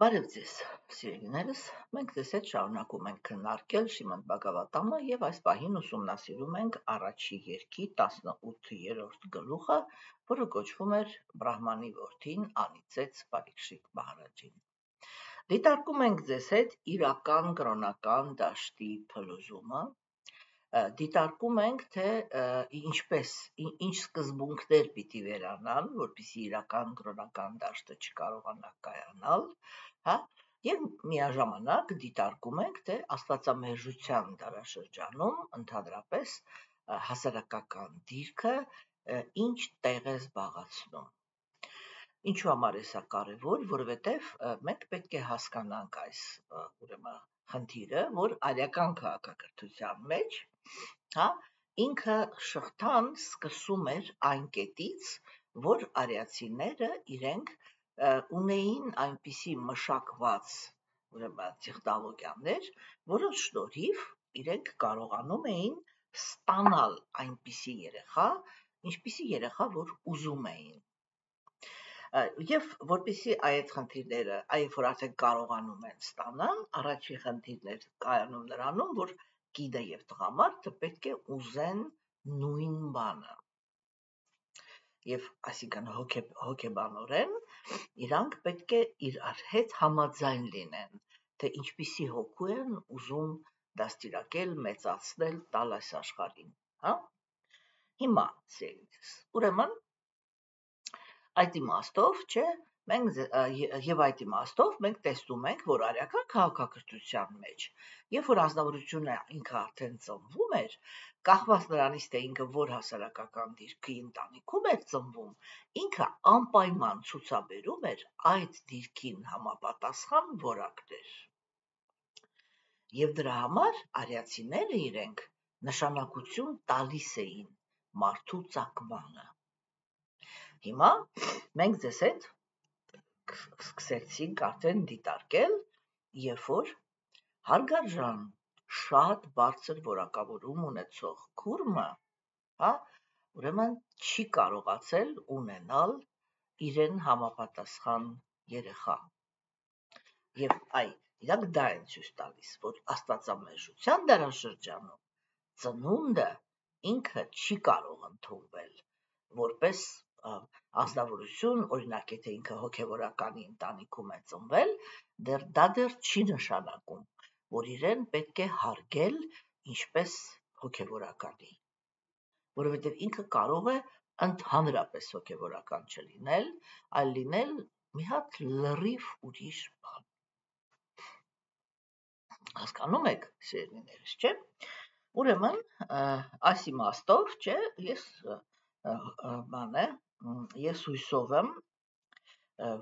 Բարև ձեզ, սիրելիներս։ Մենք ձեզ հետ շարունակում ենք քննարկել Շիմոն Բագավատամը եւ այս պահին ուսումնասիրում ենք առաջի երկի 18-րդ գլուխը, որը կոչվում էր Բրահմանի որդին անիծեց Պարիքշիկ Մահարաջին։ Դիտարկում ենք ձեզ հետ իրական կրոնական դաշտի փլուզումը, դիտարկում ենք, թե ինչպես ինչ սկզբունքներ պիտի վերանան, որպիսի իրական կրոնական դաշտը չկարողանա կայանալ, հա, եւ միաժամանակ դիտարկում ենք, թե աստվածամերժության դարաշրջանում ընդհանրապես հասարակական դիրքը ինչ տեղ է զբաղացնում։ Ինչու համար է սա կարևոր, որովհետև մենք պետք է հասկանանք այս ուրեմն խնդիրը, որ արական քաղաքակրթության մեջ հա, ինքը շղթան սկսում էր այն կետից, որ արիացիները իրենք ունեին այնպիսի մշակված ուրեմն տեխնոլոգիաներ, որոնց շնորհիվ իրենք կարողանում էին ստանալ այնպիսի երեխա, ինչպիսի երեխա, որ ուզում էին եւ որpիսի այդ խնդիրները, այ որ արդեն կարողանում են ստանալ, առաջի խնդիրներ կայանում նրանում, որ կինը եւ տղամարդը պետք է ուզեն նույն բանը։ Եվ այսինքն հոգե, հոգեբանորեն իրանք պետք է իրար հետ համաձայն լինեն, թե ինչպիսի հոգու են ուզում դաստիարակել, մեծացնել, տալ այս աշխարհին, հա? Հիմա, սերից, ուրեմն այդ իմաստով, չէ, Մենք եւ այդ իմաստով մենք տեսնում ենք, որ արական քաղաքակրթության մեջ, երբ որ ազնվորությունը ինքը արդեն ծնվում էր, կախված նրանից թե ինքը որ հասարակական դիրքի ընտանիքում էր ծնվում, ինքը անպայման ցուցաբերում էր այդ դիրքին համապատասխան որակներ։ Եվ դրա համար արիացիները իրենք նշանակություն տալիս էին մարդու ցակմանը։ Հիմա մենք ձեզ հետ սկսեցինք արդեն դիտարկել, երբ որ հարգարժան շատ բարձր որակավորում ունեցող քուրմը, հա, ուրեմն չի կարողացել ունենալ իրեն համապատասխան երեխա։ Եվ այ իրանք դա են ցույց տալիս, որ աստվածամերժության դարաշրջանում ծնունդը ինքը չի կարող ընդունվել որպես ազնվորություն, օրինակ եթե ինքը հոգևորականի ընտանիքում է ծնվել, դեռ դա դեռ չի նշանակում, որ իրեն պետք է հարգել ինչպես հոգևորականի, որովհետև ինքը կարող է ընդհանրապես հոգևորական չլինել, այլ լինել մի հատ լրիվ ուրիշ բան։ Հասկանում եք, սերունդներս, չէ՞։ Ուրեմն, այս իմաստով, չէ, ես բան է, ես հույսով եմ,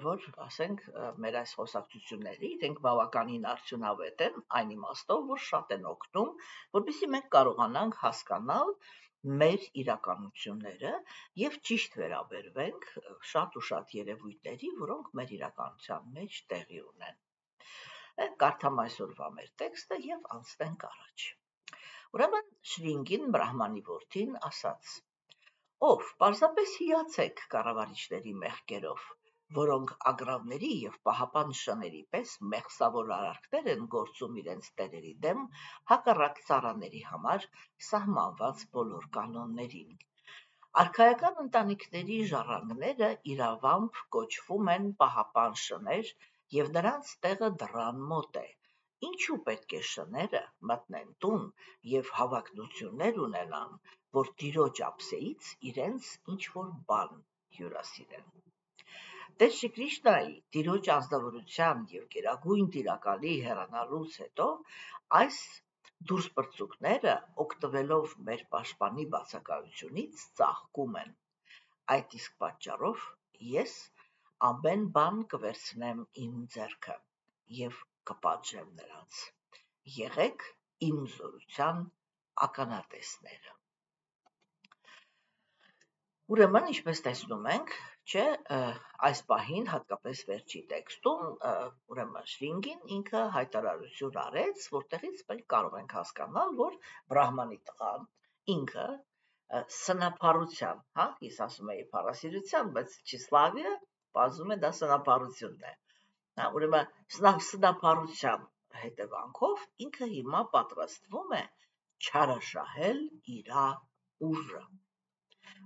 որ ասենք մեր այս խոսակցությունների իրենք բավականին արդյունավետ են այն իմաստով, որ շատ են օգնում, որովհետեւ մենք կարողանանք հասկանալ մեր իրականությունները եւ ճիշտ վերաբերվենք շատ ու շատ երևույթների, որոնք մեր իրականության մեջ տեղի ունեն։ Կարդամ այսօրվա մեր տեքստը եւ անցնենք առաջ։ Ուրեմն Շրինգին Բրահմանի որդին ասաց. Ով, պարզապես հիացեք կառավարիչների մեղքերով, որոնք ագռավների եւ պահապան շների պես մեղսավոր արարքներ են գործում իրենց տերերի դեմ հակառակ ծառաների համար սահմանված բոլոր կանոններին։ Արքայական ընտանիքների ժառանգները իրավամբ կոչվում են պահապան շներ եւ նրանց տեղը դռան մոտ է։ Ինչու պետք է շները մտնեն տուն եւ հավակնություններ ունենան, որ տիրոջ ափսեից իրենց ինչ որ բան հյուրասիրեն։ Տեր Շի Կրիշնայի տիրոջ ազնվորության եւ գերագույն տիրակալի հեռանալուց հետո այս դուրսպրծուկները օգտվելով մեր պաշտպանի բացակայությունից ծաղկում են։ Այդ իսկ պատճառով ես ամեն բան կվերցնեմ իմ ձեռքը եւ կպատժեմ նրանց։ Եղեք իմ զորության ականատեսները։ Ուրեմն, ինչպես տեսնում ենք, չէ, այս պահին հատկապես վերջի տեքստում, ուրեմն Շրինգին ինքը հայտարարություն արեց, որտեղից մենք կարող ենք հասկանալ, որ Բրահմանի տղան ինքը սնապարության, հա, ես ասում եի փառասիրության, բայց Չիսլավիը բազում է դա սնապարությունն է։ Հա, ուրեմն սնապարության հետևանքով ինքը հիմա պատրաստվում է չարաշահել իր ուժը։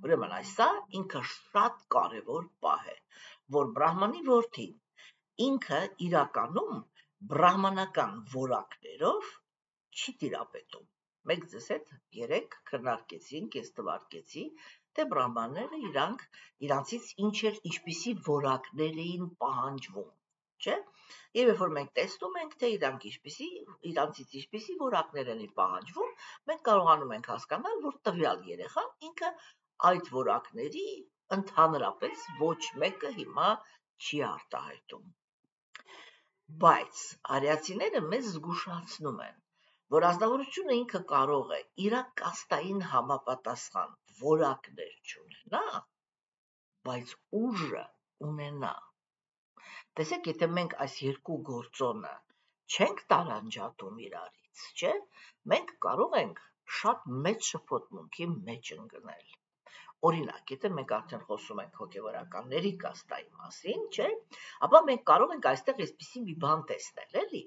Ուրեմն այսա ինքը շատ կարևոր պահ է, որ բրահմանի որդին ինքը իրականում բրահմանական որակներով չի տիրապետում։ Մենք ձեզ հետ երեք քննարկեցինք, ես թվարկեցի, թե բրահմանները իրանք իրանցից ինչ էր ինչպիսի որակներ էին պահանջվում, չէ՞։ Եվ երբ որ մենք տեսնում ենք, թե իրանք ինչպիսի իրանցից ինչպիսի որակներ են պահանջվում, մենք կարողանում ենք հասկանալ, որ տվյալ երեխան ինքը այդ որակների ընդհանրապես ոչ մեկը հիմա չի արտահայտում։ Բայց արիացիները մեզ զգուշացնում են, որ ազնվորությունը ինքը կարող է իր կաստային համապատասխան որակներ չունենա, բայց ուժը ունենա։ Տեսեք, եթե մենք այս երկու գործոնը չենք տարանջատում իրարից, չէ՞, մենք կարող ենք շատ մեծ շփոթմունքի մեջ ընկնել։ Օրինակ, եթե մենք արդեն խոսում ենք հոգևորականների կաստայի մասին, չէ, ապա մենք կարող ենք այստեղ այսպիսի մի բան տեսնել, էլի,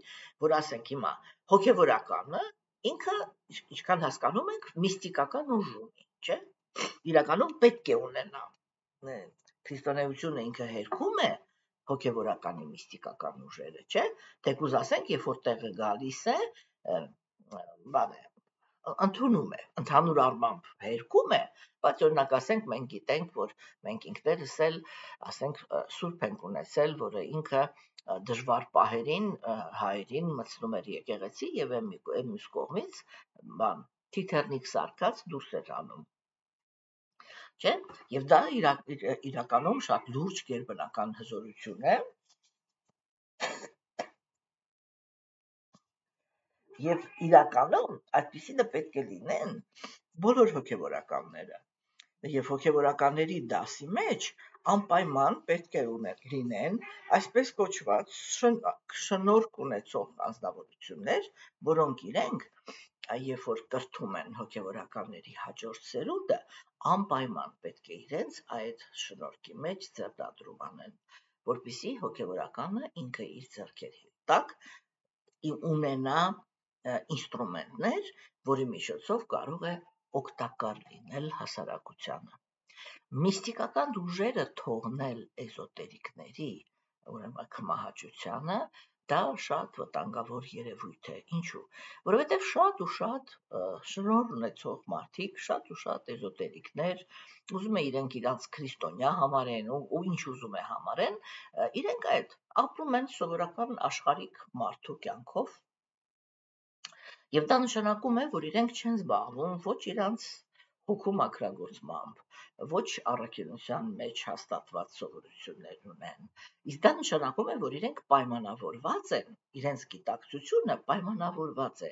որ ասենք հիմա հոգևորականը ինքը ինչքան հասկանում ենք միստիկական ուժ ունի, չէ, իրականում պետք է ունենա։ Քրիստոնեությունը ինքը հերքում է հոգևորականի միստիկական ուժերը, չէ, թեկուզ ասենք, երբ որ տեղը գալիս է, բան է, ընդունում է, ընդհանուր առմամբ հերքում է, բայց օրինակ ասենք մենք գիտենք, որ մենք ինքներս էլ ասենք սուրբ ենք ունեցել, որը ինքը դժվար պահերին հայերին մցնում էր եկեղեցի եւ այն մյուս կողմից բան թիթեռնիկ սարկած դուրս էր անում չէ եւ դա իրակ, իրականում շատ լուրջ գերբնական հզորություն է Եվ իրականում այդպիսինը պետք է լինեն բոլոր հոգևորականները։ Եվ հոգևորականների դասի մեջ անպայման պետք է լինեն այսպես կոչված շնորհք ունեցող անձնավորություններ, որոնք իրենք երբ որ կրթում են հոգևորականների հաջորդ սերունդը, անպայման պետք է իրենց այդ շնորհքի մեջ ձեռնադրում անեն, որpիսի հոգևորականը ինքը իր ձեռքերի տակ ունենա ինստրումենտներ, որի միջոցով կարող է օգտակար լինել հասարակությանը։ Միստիկական ուժերը թողնել էզոտերիկների, ուրեմն քմահաճությանը, դա շատ վտանգավոր երևույթ է։ Ինչու՞։ Որովհետև շատ ու շատ շնորհ ունեցող մարդիկ, շատ ու շատ էզոտերիկներ, ուզում է իրենք իրանց քրիստոնյա համարեն ու, ու ինչ ուզում է համարեն, իրենք այդ ապրում են սովորական աշխարհիկ մարդու կյանքով, Եվ դա նշանակում է, որ իրենք չեն զբաղվում ոչ իրանց հոգու մաքրագործմամբ, ոչ առաքինության մեջ հաստատված սովորություններ ունեն։ Իսկ դա նշանակում է, որ իրենք պայմանավորված են, իրենց գիտակցությունը պայմանավորված է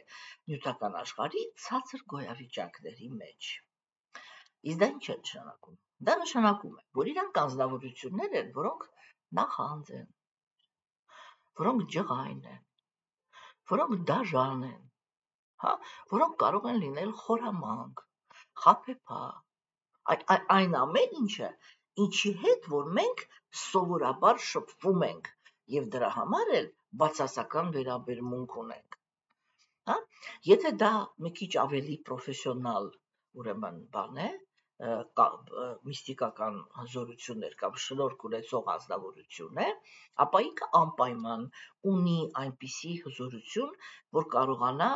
նյութական աշխարհի ցածր գոյավիճակների մեջ։ Իսկ դա ինչ է նշանակում։ Դա նշանակում է, որ իրանք անձնավորություններ են, որոնք նախանձ են, որոնք ջղայն են, որոնք դաժան են, հա, որոնք կարող են լինել խորամանկ, խաբեբա, այն ամեն ինչը, ինչի հետ, որ մենք սովորաբար շփվում ենք եւ դրա համար էլ բացասական վերաբերմունք ունենք։ Հա, եթե դա մի քիչ ավելի պրոֆեսիոնալ, ուրեմն բան է, միստիկական հզորություններ կամ շնորհք ունեցող ազնվորություն է, ապա ինքը անպայման ունի այնպիսի հզորություն, որ կարողանա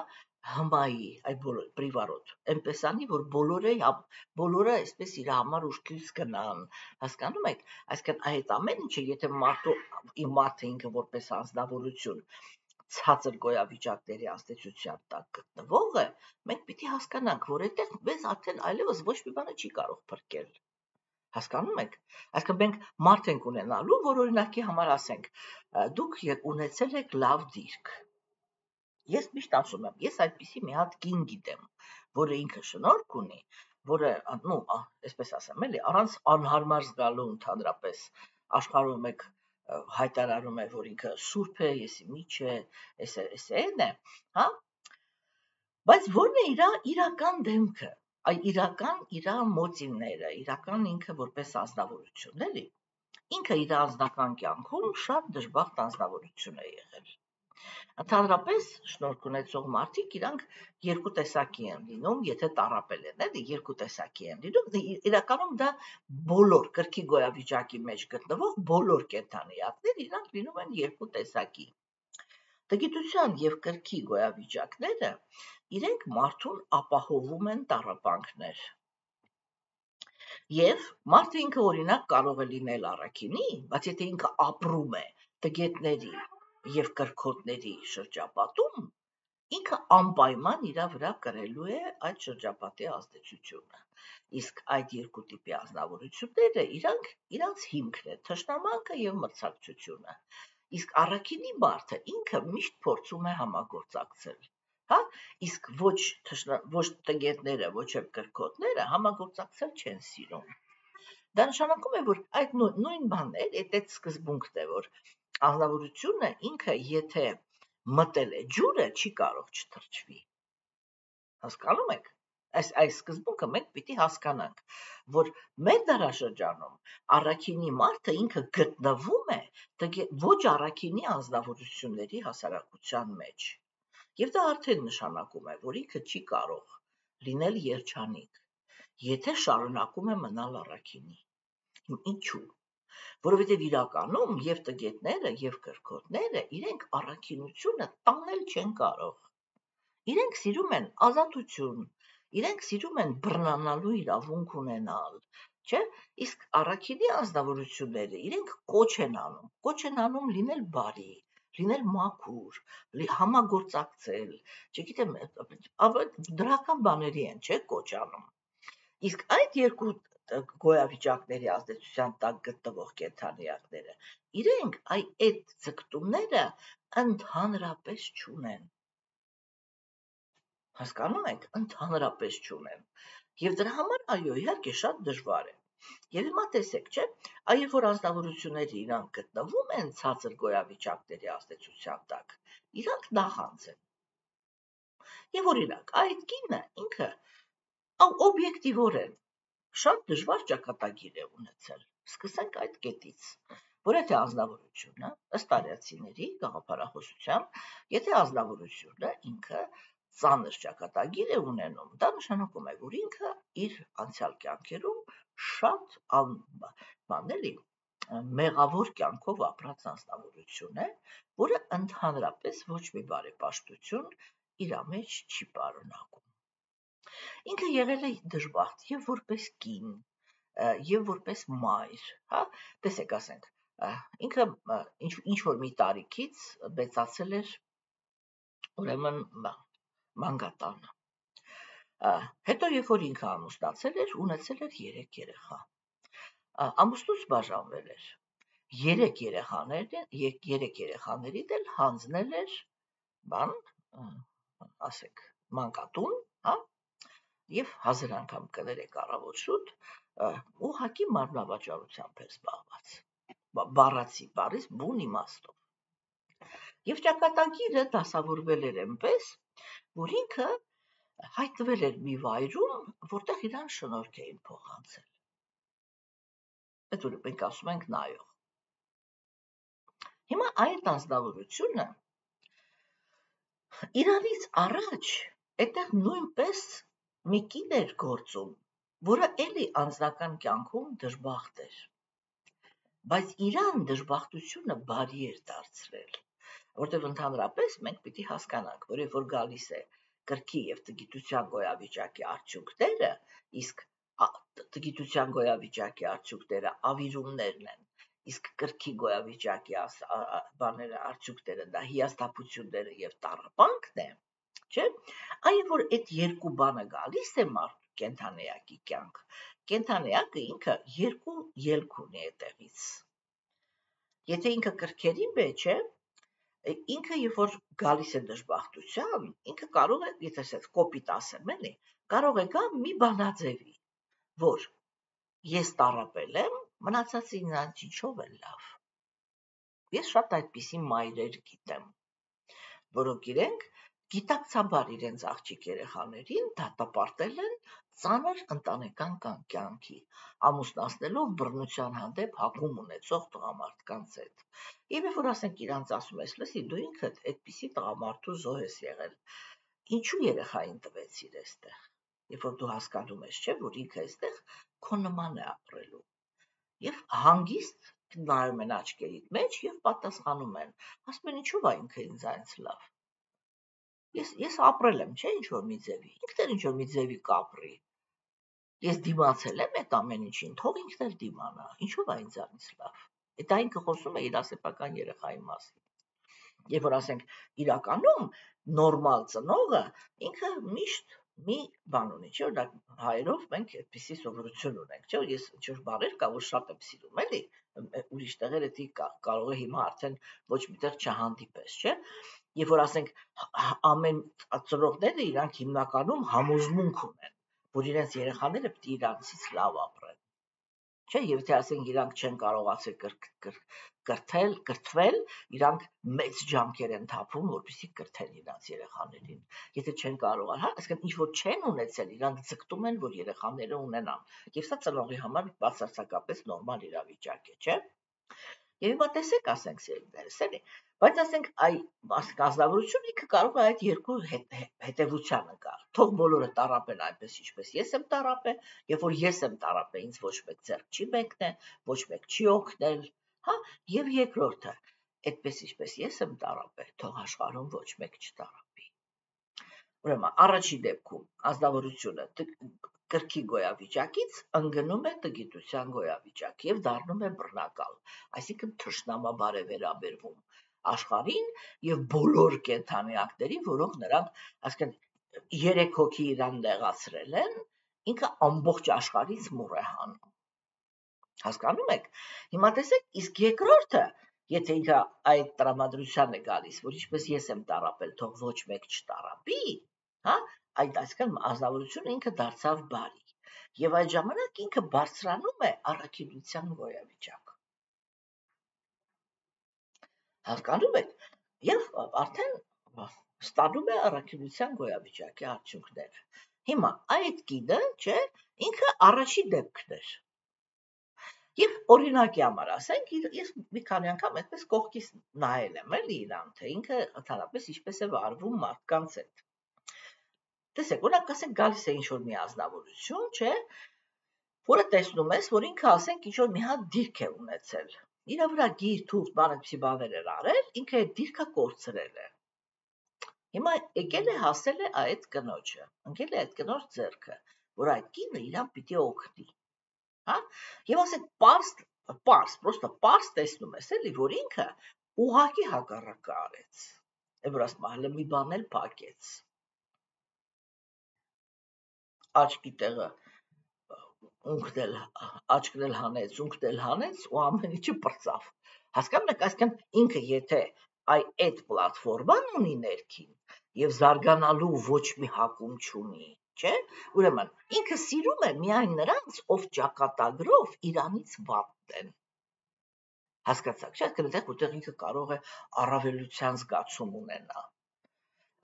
հմայի այդ բոլոր պրիվարոտ այնպես անի որ բոլորը բոլորը այսպես իր համար ուշքից գնան հասկանում եք այսինքն այդ ամեն ինչը եթե մարդու իմ մարդը ինքը որպես անձնավորություն ցածր գոյավիճակների աստեցության տակ գտնվող է մենք պիտի հասկանանք որ այդտեղ մեզ արդեն այլևս ոչ մի բանը չի կարող փրկել հասկանում եք այսինքն մենք մարդ ենք ունենալու որ օրինակի համար ասենք դուք ունեցել եք լավ դիրք Ես միշտ ասում եմ, ես այդպիսի մի հատ կին գիտեմ, որը ինքը շնորհք ունի, որը, նու, այսպես ասեմ, էլի, առանց անհարմար զգալու ընդհանրապես աշխարհում մեկ հայտարարում է, որ ինքը սուրբ է, եսի միջ է, էս է, էս էն է, հա? Բայց ո՞րն է իր իրական դեմքը, այ իրական իր մոտիվները, իրական ինքը որպես ազնվորություն, էլի։ ինքը իր անձնական կյանքում շատ դժբախտ անձնավորություն է եղել։ Ընդհանրապես շնորհք ունեցող մարդիկ իրանք երկու տեսակի են լինում, եթե տարապել են, էլի երկու տեսակի են լինում։ դե Իրականում դա բոլոր կրքի գոյավիճակի մեջ գտնվող բոլոր կենթանիատներ իրանք լինում են երկու տեսակի։ Տգիտության եւ կրքի գոյավիճակները իրենք մարդուն ապահովում են տարապանքներ։ Եվ մարդը ինքը օրինակ կարող է լինել առաքինի, բայց եթե ինքը ապրում է տգետների եւ կրքոտների շրջապատում, ինքը անպայման իր վրա կրելու է այդ շրջապատի ազդեցությունը։ Իսկ այդ երկու տիպի ազնվորությունները իրանք իրանց հիմքն է թշնամանքը եւ մրցակցությունը։ Իսկ առաքինի բարթը ինքը միշտ փորձում է համագործակցել հա իսկ ոչ թշնա ոչ տնգետները ոչ էլ կրկոտները համագործակցել չեն սիրում դա նշանակում է որ այդ նույն բանն է այդ այդ սկզբունքն է որ Անձնավորությունը ինքը եթե մտել է ջուրը, չի կարող չթրջվի։ Հասկանում եք։ Այս այս սկզբունքը մենք պիտի հասկանանք, որ մեր դարաշրջանում առաքինի մարդը ինքը գտնվում է ոչ առաքինի անձնավորությունների հասարակության մեջ։ Եվ դա արդեն նշանակում է, որ ինքը չի կարող լինել երջանիկ, եթե շարունակում է մնալ առաքինի։ Ինչու՞։ որովհետև իրականում եւ տգետները եւ կրքոտները իրենք առաքինությունը տանել չեն կարող։ Իրենք սիրում են ազատություն, իրենք սիրում են բռնանալու իրավունք ունենալ, չէ՞։ Իսկ առաքինի ազնվորությունները իրենք կոչ են անում, կոչ են անում լինել բարի, լինել մաքուր, համագործակցել, չգիտեմ, դրական բաների են, չէ՞, կոչ անում։ Իսկ այդ երկու գոյավիճակների ազդեցության տակ գտնվող կենդանիակները, իրենք այ այդ ձգտումները ընդհանրապես չունեն։ Հասկանում եք, ընդհանրապես չունեն։ Եվ դրա համար այո, իհարկե շատ դժվար է։ Եվ հիմա տեսեք, չէ, այ որ անձնավորությունները իրանք գտնվում են ցածր գոյավիճակների ազդեցության տակ, իրանք նախանձ են։ Եվ օրինակ, այդ կինը ինքը օբյեկտիվորեն շատ դժվար ճակատագիր է ունեցել։ Սկսենք այդ կետից, որ եթե ազնվորությունը ըստ արիացիների գաղափարախոսության, եթե ազնվորությունը ինքը ծանր ճակատագիր է ունենում, դա նշանակում է, որ ինքը իր անցյալ կյանքերում շատ բաների մեղավոր կյանքով ապրած անձնավորություն է, որը ընդհանրապես ոչ մի բարեպաշտություն իր մեջ չի պարունակում։ Ինքը եղել է դժբախտ եւ որպես կին, եւ որպես մայր, հա, տեսեք ասենք, ինքը ինչ ինչ որ մի տարիքից մեծացել էր ուրեմն մանգատան։ Հետո երբ որ ինքը ամուսնացել էր, ունեցել էր 3 երեխա։ Ամուսնուց բաժանվել էր։ 3 երեխաներն 3 երեխաներին էլ հանձնել էր բան, ասեք, մանկատուն, հա, եւ հազար անգամ կներեք առավոտ շուտ ուղակի մարմնավաճառությամբ էր զբաղված բառացի բառից բուն իմաստով եւ ճակատագիրը դասավորվել էր այնպես որ ինքը հայտնվել էր մի վայրում որտեղ իրան շնորհք էին փոխանցել այդ որ մենք ասում ենք նայող հիմա այդ անձնավորությունը իրանից առաջ այդտեղ նույնպես մի կին էր գործում, որը էլի անձնական կյանքում դժբախտ էր։ Բայց իրան դժբախտությունը բարի էր դարձրել, որտեղ ընդհանրապես մենք պիտի հասկանանք, որ երբ որ գալիս է կրքի եւ տգիտության գոյավիճակի արդյունքները, իսկ տգիտության գոյավիճակի արդյունքները ավիրումներն են, իսկ կրքի գոյավիճակի բաները արդյունքները դա հիասթափությունները եւ տառապանքն է, չէ՞։ Այն որ այդ երկու բանը գալիս է մարդ կենթանեակի կյանք, կենթանեակը ինքը երկու ելք ունի այդտեղից։ Եթե ինքը կրքերի մեջ է, ինքը երբ որ գալիս է դժբախտության, ինքը կարող է, եթե ասած կոպիտ ասեմ, էլի, կարող է գա մի բանաձևի, որ ես տարապել եմ, մնացածը ինձ ինչով է լավ։ Ես շատ այդպիսի մայրեր գիտեմ, որոնք իրենք գիտակցաբար իրենց աղջիկ երեխաներին դատապարտել են ծանր ընտանեկան կյանքի, ամուսնացնելով բռնության հանդեպ հակում ունեցող տղամարդկանց հետ։ Եվ երբ որ ասենք իրանց ասում ես, լսի, դու ինքդ այդպիսի տղամարդու զոհ ես եղել, ինչու երեխային տվեցիր այստեղ։ Երբ որ դու հասկանում ես, չէ, որ ինքը այստեղ քո նման է ապրելու։ Եվ հանգիստ նայում են աչքերիդ մեջ եւ պատասխանում են, ասում են ինչու՞ է ինքը ինձ այնց լավ։ Ես ես ապրել եմ, չէ, ինչ որ մի ձևի։ Ինքն էլ ինչ որ մի ձևի կապրի։ Ես դիմացել եմ այդ ամեն ինչին, թող ինքն էլ դիմանա։ Ինչով է ինձանից լավ։ Այդ այնքը խոսում է իր ասեփական երեխայի մասին։ Եվ որ ասենք իրականում նորմալ ծնողը ինքը միշտ մի բան ունի, չէ՞ օրինակ հայերով մենք այդպիսի սովորություն ունենք, չէ՞ ես ինչ որ բառեր կա, որ շատ եմ սիրում, էլի ուրիշ տեղերը դի կարող է հիմա արդեն ոչ միտեղ չհանդիպես, չէ՞ եւ որ ասենք ամեն ծնողները իրանք հիմնականում համոզմունք ունեն, որ իրենց երեխաները պետք է իրանցից լավ ապրեն։ Չէ, եւ թե ասենք իրանք չեն կարողացել կրթել, կրթվել, իրանք մեծ ջանքեր են թափում, որպեսզի կրթեն իրանց երեխաներին։ Եթե չեն կարողան, հա, այսինքն ինչ որ չեն ունեցել, իրանք ձգտում են, որ երեխաները ունենան։ Եվ սա ծնողի համար բացարձակապես նորմալ իրավիճակ է, չէ՞։ Եվ հիմա տեսեք, ասենք սերունդներս, էլի, բայց ասենք այ ազնվորությունը ինքը կարող է այդ երկու հետևությանը գալ։ Թող բոլորը տարապեն այնպես ինչպես ես եմ տարապել, երբ որ ես եմ տարապել, ինձ ոչ մեկ ձեռք չի մեկնել, ոչ մեկ չի օգնել, հա, եւ երկրորդը, այդպես ինչպես ես եմ տարապել, թող աշխարհում ոչ մեկ չտարապի։ Ուրեմն առաջի դեպքում ազնվորությունը կրքի գոյավիճակից ընկնում է տգիտության գոյավիճակ եւ դառնում է բռնակալ, այսինքն թշնամաբար է վերաբերվում աշխարհին եւ բոլոր կենթանիակներին, որոնք նրանք, ասեն, երեք հոգի իրան դեղացրել են, ինքը ամբողջ աշխարհից մուր է հանում։ Հասկանում եք։ Հիմա տեսեք, իսկ երկրորդը, եթե ինքը այդ տրամադրության է գալիս, որ ինչպես ես եմ տարապել, թող ոչ մեկ չտարապի, հա, այդ այսքան ազնվորությունը ինքը դարձավ բարի եւ այդ ժամանակ ինքը բարձրանում է առաքինության գոյավիճակ հասկանում եք եւ արդեն ստանում է առաքինության գոյավիճակի արդյունքները հիմա այդ գիդը չէ ինքը առաջի դեպքն էր Եվ օրինակի համար ասենք, ես մի քանի անգամ այդպես կողքից նայել եմ էլի իրան, թե ինքը ընդհանրապես ինչպես է վարվում մարդկանց հետ։ Տեսեք, օրինակ ասենք գալիս է ինչ-որ մի ազնվորություն, չէ, որը տեսնում ես, որ ինքը ասենք ինչ-որ մի հատ դիրք է ունեցել։ Իրա վրա գիր թուղթ բան այդպիսի բաներ էր արել, ինքը այդ դիրքը կորցրել է։ Հիմա եկել է հասել է այդ կնոջը, ընկել է այդ կնոջ ձեռքը, որ այդ կինը իրան պիտի օգնի։ Հա? Եվ ասեք, պարս, պարս, պրոստը պարս տեսնում ես էլի, որ ինքը ուղակի հակառակը արեց։ Եվ որ ասում, հələ մի բան էլ փակեց աչքի տեղը ունքն էլ աչքն էլ հանեց, ունքն էլ հանեց ու ամեն ինչը պրծավ։ Հասկանում եք, այսինքն ինքը եթե այ այդ պլատֆորման ունի ներքին եւ զարգանալու ոչ մի հակում չունի, չէ՞։ Ուրեմն ինքը սիրում է միայն նրանց, ով ճակատագրով Իրանից վատն հասկացաք, չէ՞, այդտեղ որտեղ ինքը կարող է առավելության զգացում ունենա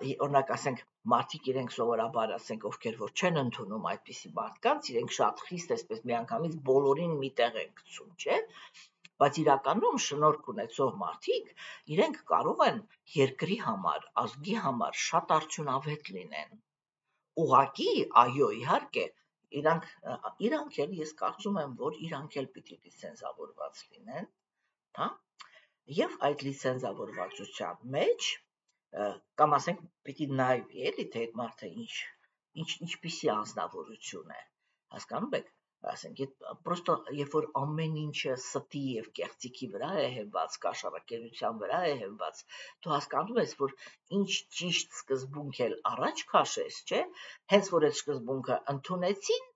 օրինակ ասենք մարդիկ իրենք սովորաբար ասենք ովքեր որ չեն ընդունում այդպիսի մարդկանց, իրենք շատ խիստ էսպես միանգամից բոլորին միտեղ են գցում, չէ՞։ Բայց իրականում շնորհք ունեցող մարդիկ իրենք կարող են երկրի համար, ազգի համար շատ արդյունավետ լինեն։ Ուղղակի, այո, իհարկե, իրանք իրանք էլ ես կարծում եմ, որ իրանք էլ պիտի լիցենզավորված լինեն, հա? Եվ այդ լիցենզավորվածության մեջ կամ ասենք պիտի նայվի էլի թե այդ մարդը ինչ ինչ ինչպիսի անznավորություն է հասկանում եք ասենք այդ պրոստո երբ որ ամեն ինչը ստի եւ կեղծիքի վրա է հենված կաշառակերության վրա է հենված դու հասկանում ես որ ինչ ճիշտ սկզբունք էլ առաջ քաշես չէ հենց որ այդ սկզբունքը ընդունեցին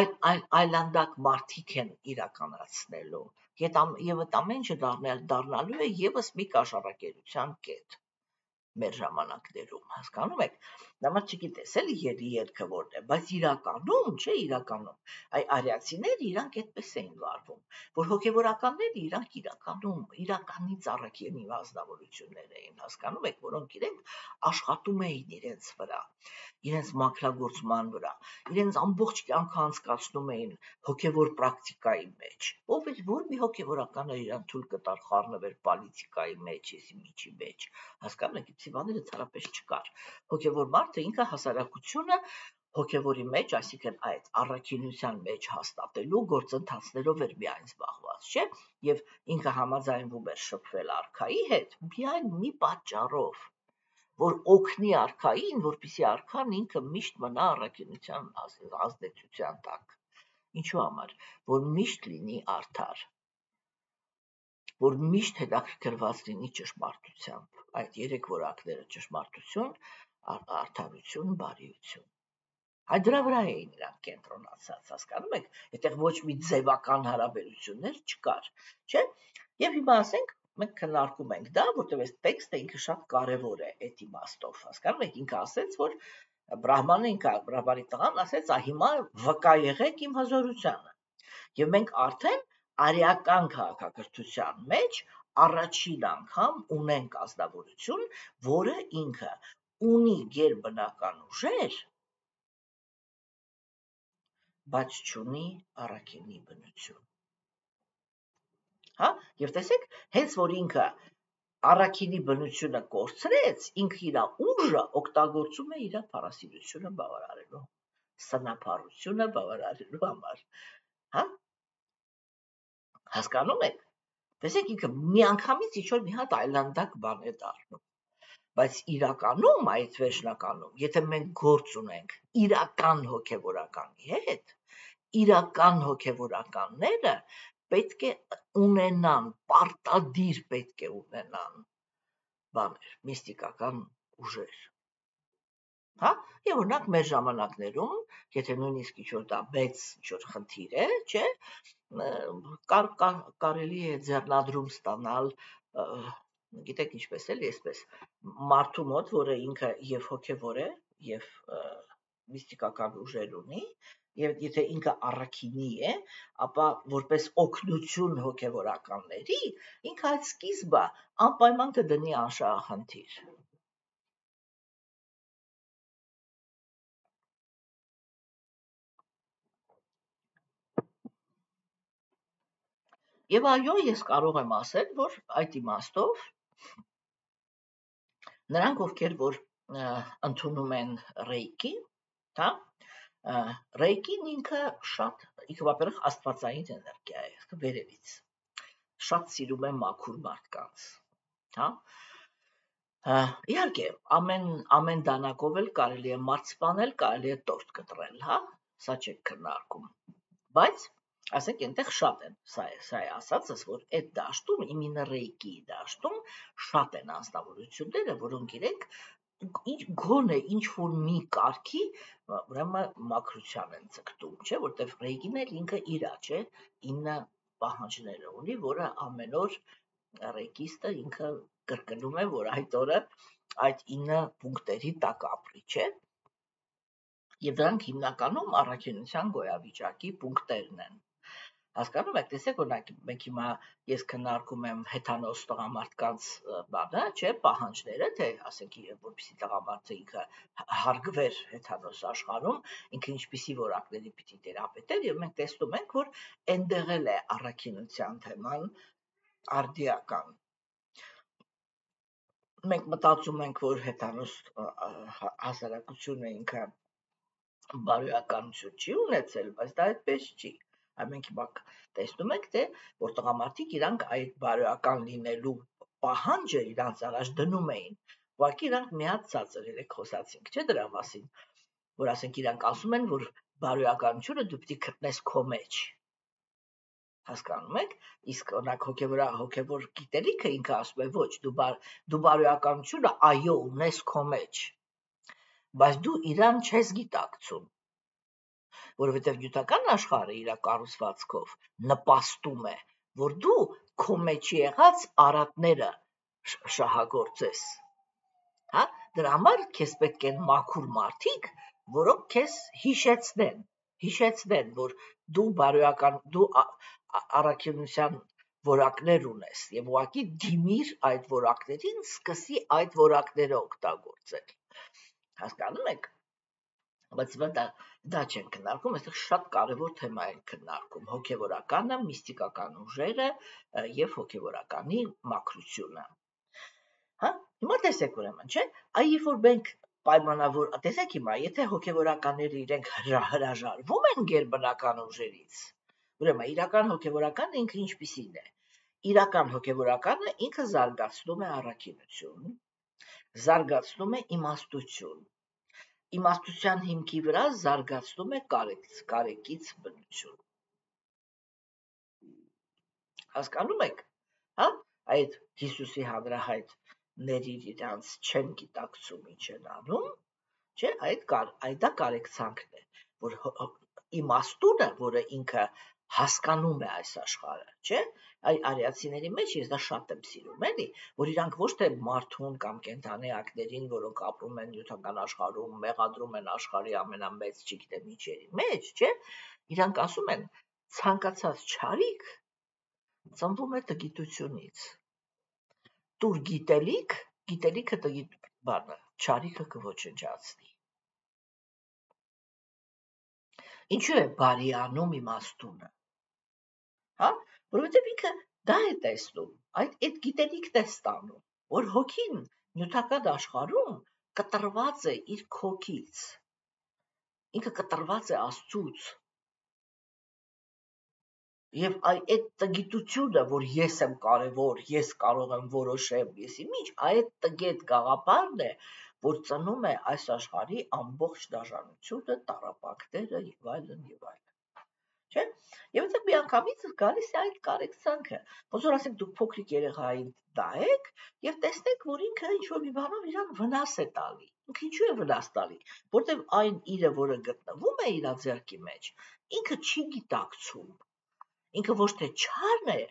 այլ այլ այլանդակ մարդիկ են իրականացնելու եւ այդ ամեն ինչը դառնալ դառնալու է եւս մի կաշառակերության կետ մեր ժամանակներում, հասկանում եք։ Նամա չգիտես էլի ելի ելքը որն է, բայց իրականում, չէ, իրականում, այ արիացիները իրանք այդպես էին վարվում, որ հոգևորականները իրանք իրականում իրականից առաքյանի ազնվորություններ էին հասկանում եք, որոնք իրենք աշխատում էին իրենց վրա, իրենց մակրագործման վրա, իրենց ամբողջ կյանքը անցկացնում էին հոգևոր պրակտիկայի մեջ։ Ով էր որ մի հոգևորականը իրան թույլ կտար խառնվել պոլիտիկայի մեջ, եսի միջի մեջ։ Հասկանում եք, իցի բաները ցարապես չկար։ Հոգևոր մարդը ինքը հասարակությունը հոգևորի մեջ, այսինքն այդ առաքինության մեջ հաստատելու գործընթացներով էր միայն զբաղված, չէ՞։ Եվ ինքը համաձայնվում էր շփվել արքայի հետ միայն մի պատճառով, որ օգնի արքային, որպիսի արքան ինքը միշտ մնա առաքինության ազդեցության տակ։ Ինչու համար, որ միշտ լինի արդար, որ միշտ հետաքրքրված լինի ճշմարտությամբ։ Այդ երեք որակները՝ ճշմարտություն, արդարություն, բարիություն։ Այդ դրա վրա էին իրանք կենտրոնացած, հասկանում եք, այդտեղ ոչ մի ձևական հարաբերություններ չկար, չէ՞։ Եվ հիմա ասենք մենք քննարկում ենք դա, որտեղ այս տեքստը ինքը շատ կարևոր է այդ իմաստով։ Հասկանում եք, ինքը ասեց, որ բրահմանը ինքը բրահմանի տղան ասեց, «Ա հիմա վկա եղեք իմ հզորությանը»։ Եվ մենք արդեն արիական քաղաքակրթության մեջ առաջին անգամ ունենք ազնվորություն, որը ինքը ունի գերբնական ուժեր, բայց չունի առաքինի բնություն հա եւ տեսեք հենց որ ինքը առաքինի բնությունը կորցրեց ինքը իր ուժը օգտագործում է իր փարասիրությունը բավարարելու սնապարությունը բավարարելու համար հա հասկանում եք տեսեք ինքը միանգամից ինչ որ մի հատ այլանդակ բան է դառնում բայց իրականում այդ վերջնականում եթե մենք գործ ունենք իրական հոգևորականի հետ իրական հոգևորականները պետք է ունենան, պարտադիր պետք է ունենան բաներ, միստիկական ուժեր։ Հա, եւ օրինակ մեր ժամանակներում, եթե նույնիսկ ինչ որ դա մեծ ինչ որ խնդիր է, չէ, կար, կար կարելի է ձեռնադրում ստանալ գիտեք ինչպես էլի, այսպես մարդու մոտ, որը ինքը եւ հոգեվոր է, եւ միստիկական ուժեր ունի, եւ եթե ինքը առաքինի է, ապա որպես օգնություն հոգեվորականների, ինքը այդ սկիզբը անպայման կդնի անշահախնդիր։ Եվ այո, ես կարող եմ ասել, որ այդ իմաստով նրանք ովքեր որ ընդունում են ռեյկի, հա, Ռեյկին ինքը շատ ինքը վապերախ աստվածային էներգիա է, վերևից։ Շատ սիրում է մաքուր մարդկանց, հա։ Իհարկե, ամեն ամեն դանակով էլ կարելի է մարդ սպանել, կարելի է տորտ կտրել, հա։ Սա չէ քննարկում։ Բայց ասենք այնտեղ շատ են, սա է, սա է ասածս, որ այդ դաշտում, իմինը ռեյկի դաշտում շատ են անձնավորությունները, որոնք իրենք ինչ գոնե ինչ որ մի կարգի ուրեմն մակրության են ցկտում, չէ, որտեվ ռեյկին էլ ինքը իրա, չէ, 9 պահանջները ունի, որը ամեն օր ռեյկիստը ինքը կրկնում է, որ այդ օրը այդ 9 պունկտերի տակ ապրի, չէ։ Եվ դրանք հիմնականում առաքինության գոյավիճակի պունկտերն են հասկանում եք, տեսեք օրինակ մենք հիմա ես քննարկում եմ հեթանոս տղամարդկանց բանը, չէ, պահանջները, թե ասենք որպեսի տղամարդը ինքը հարգվեր հեթանոս աշխարհում, ինքը ինչպիսի որակների պիտի դերապետեր եւ մենք տեսնում ենք, որ այնտեղ էլ է առաքինության թեման արդիական մենք մտածում ենք, որ հեթանոս հասարակությունը ինքը բարոյականություն չի ունեցել, բայց դա այդպես չի մենք հիմա տեսնում ենք թե որ տղամարդիկ իրանք այդ բարոյական լինելու պահանջը իրանց առաջ դնում էին ուղղակի իրանք մի հատ ցածր երեք խոսացինք չէ դրա մասին որ ասենք իրանք ասում են որ բարոյականությունը դու պիտի գտնես քո մեջ հասկանում եք իսկ օրինակ հոգեվոր հոգեվոր գիտելիքը ինքը ասում է ոչ դու բար դու բարոյականությունը այո ունես քո մեջ բայց դու իրան չես գիտակցում որովհետև նյութական աշխարհը իր կառուցվածքով նպաստում է, որ դու քո մեջ եղած արատները շահագործես։ Հա, Դրա համար քեզ պետք են մաքուր մարդիկ, որոնք քեզ հիշեցնեն, հիշեցնեն, որ դու բարոյական դու առաքինության որակներ ունես եւ ուղղակի դիմիր այդ որակներին, սկսի այդ որակները օգտագործել։ Հասկանում եք։ Բայց դա դա չեն քննարկում, այստեղ շատ կարևոր թեմա են քննարկում՝ հոգեվորականը, միստիկական ուժերը եւ հոգեվորականի մակրությունը։ Հա, հիմա տեսեք ուրեմն, չէ՞, այ երբ որ մենք պայմանավոր, տեսեք հիմա, եթե հոգեվորականները իրենք հրաժարվում են գերբնական ուժերից, ուրեմն իրական հոգեվորականը ինքը ինչպիսին է։ Իրական հոգեվորականը ինքը զարգացնում է առաքինություն, զարգացնում է իմաստություն, իմաստության հիմքի վրա զարգացնում է կարեկից, կարեկից բնություն։ Հասկանում եք, հա? Այդ Հիսուսի հանրահայտ ների իրանց չեն գիտակցում ինչ են անում, չէ, այդ կար, այդ դա կարեկցանքն է, որ իմաստունը, որը ինքը հասկանում է այս աշխարհը, չէ՞։ Այ արիացիների մեջ ես դա շատ եմ սիրում, էլի, որ իրանք ոչ թե մարդուն կամ կենթանի ակներին, որոնք ապրում են նյութական աշխարհում, մեղադրում են աշխարհի ամենամեծ, չգիտեմ ինչերի մեջ, չէ՞։ Իրանք ասում են ցանկացած ճարիք ծնվում է տգիտությունից։ Տուր գիտելիք, գիտելիքը տգիտ բանը, ճարիքը կոչնչացնի։ Ինչու է բարի անում իմաստունը հա, որովհետև ինքը դա է տեսնում, այդ այդ գիտելիքն է ստանում, որ հոգին նյութական աշխարհում կտրված է իր քոքից։ Ինքը կտրված է Աստծուց։ Եվ այ այդ տգիտությունը, որ ես եմ կարևոր, ես կարող եմ որոշեմ, ես իմիջ, այդ տգետ գաղափարն է, որ ծնում է այս աշխարհի ամբողջ դաժանությունը, տարապակները եւ այլն եւ այլն չէ՞։ Եվ այդտեղ միանգամից գալիս է այդ կարեկցանքը։ Ոնց որ ասենք դուք փոքրիկ երեխային դահեք եւ տեսնեք, որ ինքը ինչ որ մի բանով իրան վնաս է տալի։ Ինքը ինչու է վնաս տալի։ Որտեւ այն իրը, որը գտնվում է իր ձեռքի մեջ, ինքը չի գիտակցում։ Ինքը ոչ թե չարն է,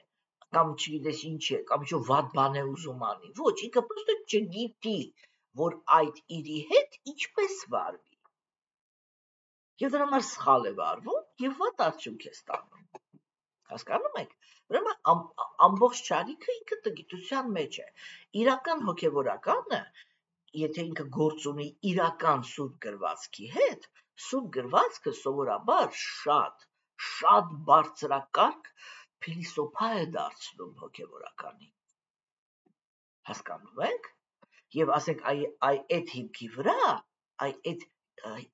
կամ չգիտես ինչ է, կամ ինչ վատ բան է ուզում անի։ Ոչ, ինքը պրոստը չգիտի, որ այդ իրի հետ ինչպես վարվի եւ դրա համար սխալ է վարվում եւ վատ արդյունք է ստանում։ Հասկանում եք։ Ուրեմն ամբողջ ճարիքը ինքը տգիտության մեջ է։ Իրական հոգեվորականը, եթե ինքը գործ ունի իրական սուրբ գրվածքի հետ, սուրբ գրվածքը սովորաբար շատ շատ բարձրակարգ փիլիսոփա է դարձնում հոգեվորականին։ Հասկանում եք։ Եվ ասենք այ այ այդ հիմքի վրա, այ այդ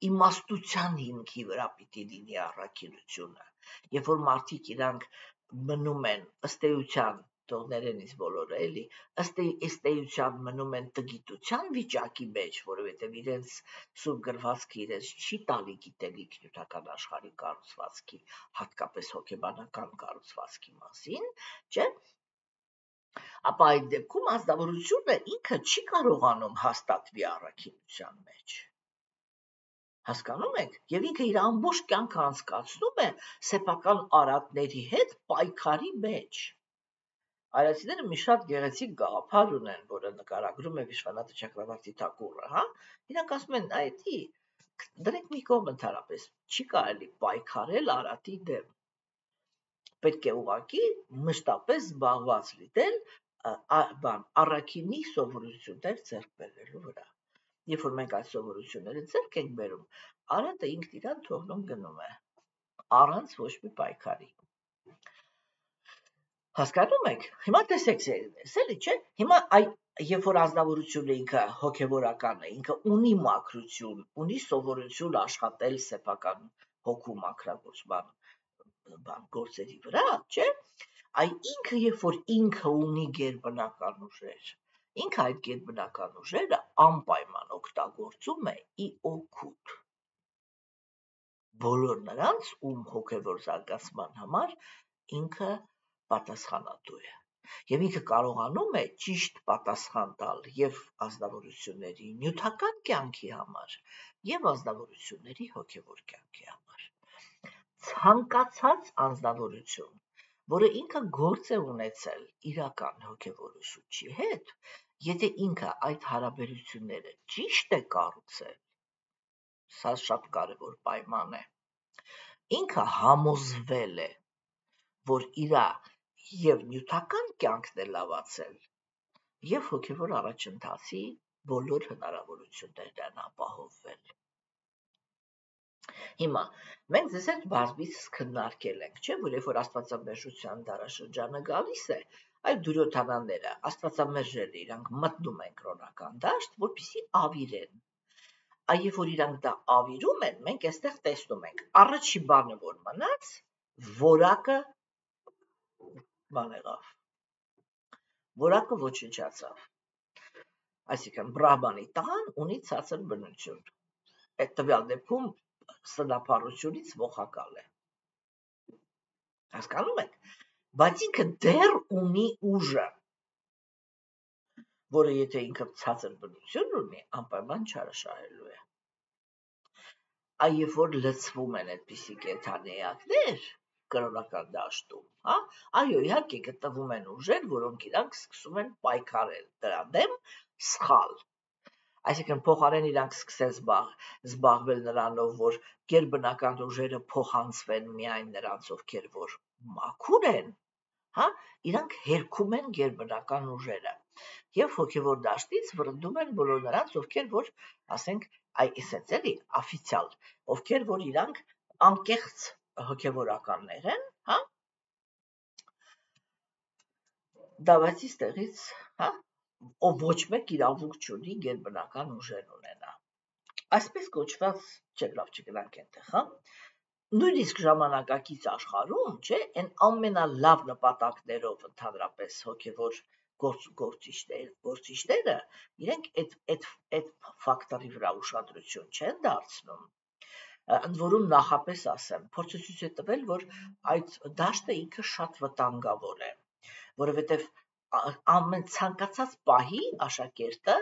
իմաստության հիմքի վրա պիտի լինի առաքինությունը։ Երբ որ մարդիկ իրանք մնում են ըստ էության թողներեն ինձ բոլորը էլի ըստ ըստ էության մնում են տգիտության վիճակի մեջ, որովհետև իրենց սուրբ գրվածքը իրենց չի տալի գիտելիք նյութական աշխարհի կառուցվածքի, հատկապես հոգեբանական կառուցվածքի մասին, չէ՞։ Ապա այդ դեպքում ազնվորությունը ինքը չի կարողանում հաստատվի առաքինության մեջ Հասկանում եք։ Եվ ինքը իր ամբողջ կյանքը անցկացնում է սեփական արատների հետ պայքարի մեջ։ Արացիները մի շատ գեղեցիկ գաղափար ունեն, որը նկարագրում է Վիշվանաթ Չակրավարտի Թակուրը, հա։ Իրանք ասում են, այդի դրեք մի կողմ ընդհանրապես, չի կարելի պայքարել արատի դեմ։ Պետք է ուղակի մշտապես զբաղված լինել բան առաքինի սովորություններ ձեռք բերելու վրա երբ որ մենք այդ սովորությունները ձեռք ենք բերում, արատը ինքն իրան թողնում գնում է առանց ոչ մի պայքարի։ Հասկանում եք։ Հիմա տեսեք սերունդես, էլի չէ։ Հիմա այ երբ որ ազնվորությունը ինքը հոգևորական է, ինքը ունի մակրություն, ունի սովորություն աշխատել սեփական հոգու մակրագործման բան գործերի վրա, չէ։ Այ ինքը երբ որ ինքը ունի ģերբնական ուժեր, Ինքը այդ գերբնական ուժերը անպայման օգտագործում է ի օգուտ բոլոր նրանց, ում հոգևոր զարգացման համար ինքը պատասխանատու է։ Եվ ինքը կարողանում է ճիշտ պատասխան տալ եւ ազնվորությունների նյութական կյանքի համար, եւ ազնվորությունների հոգևոր կյանքի համար։ Ցանկացած անznավորություն որը ինքը գործ է ունեցել իրական հոգևոր ուսուցչի հետ, եթե ինքը այդ հարաբերությունները ճիշտ է կառուցել, սա շատ կարևոր պայման է, ինքը համոզվել է, որ իրա եւ նյութական կյանքն է լավացել, եւ հոգեվոր առաջընթացի բոլոր հնարավորություններն են ապահովվել։ Հիմա մենք ձեզ հետ բազմիցս քննարկել ենք, չէ՞, որ երբ որ Աստվածամերժության դարաշրջանը գալիս է, այդ դյուրոթանանները, Աստվածամերժերը իրանք մտնում են կրոնական դաշտ, որպեսի ավիրեն։ Այև որ իրանք դա ավիրում են, մենք այստեղ տեսնում ենք։ Առաջի բանը որ մնաց, որակը բան եղավ։ Որակը ոչնչացավ։ Այսինքն Բրահմանի տան ունի ցածր բնություն։ Այդ տվյալ դեպքում սնափառությունից ողակալ է։ Հասկանում եք։ Բայց ինքը դեռ ունի ուժը, որը եթե ինքը ցածր բնություն ունի, անպայման չարաշահելու է։ Այ երբ որ լցվում են այդպիսի կենթանեակներ կրոնական դաշտում, հա, այո, իհարկե գտնվում են ուժեր, որոնք իրանք սկսում են պայքարել դրա դեմ սխալ Այսինքն փոխարեն իրանք սկսեն զբաղ, զբաղվել նրանով, որ գերբնական ուժերը փոխանցվեն միայն նրանց, ովքեր որ մաքուր են, հա, իրանք հերքում են գերբնական ուժերը եւ հոգեվոր դաշտից վրընդում են բոլոր նրանց, ովքեր որ, ասենք, այ էսենց էլի, օֆիցիալ, ովքեր որ իրանք անկեղծ հոգեվորականներ են, հա, դավացի ստեղից, հա, ով ոչ մեկ իրավունք չունի գերբնական ուժեր ունենա։ Այսպես կոչված, չէ, լավ չգնանք այնտեղ, հա։ Նույնիսկ ժամանակակից աշխարհում, չէ, այն ամենալավ նպատակներով ընդհանրապես հոգևոր գործ գործիչներ, գործիչները իրենք այդ այդ այդ ֆակտորի վրա ուշադրություն չեն դարձնում ընդ որում նախապես ասեմ, փորձը ցույց է տվել, որ այդ դաշտը ինքը շատ վտանգավոր է, որովհետև ամեն ցանկացած պահի աշակերտը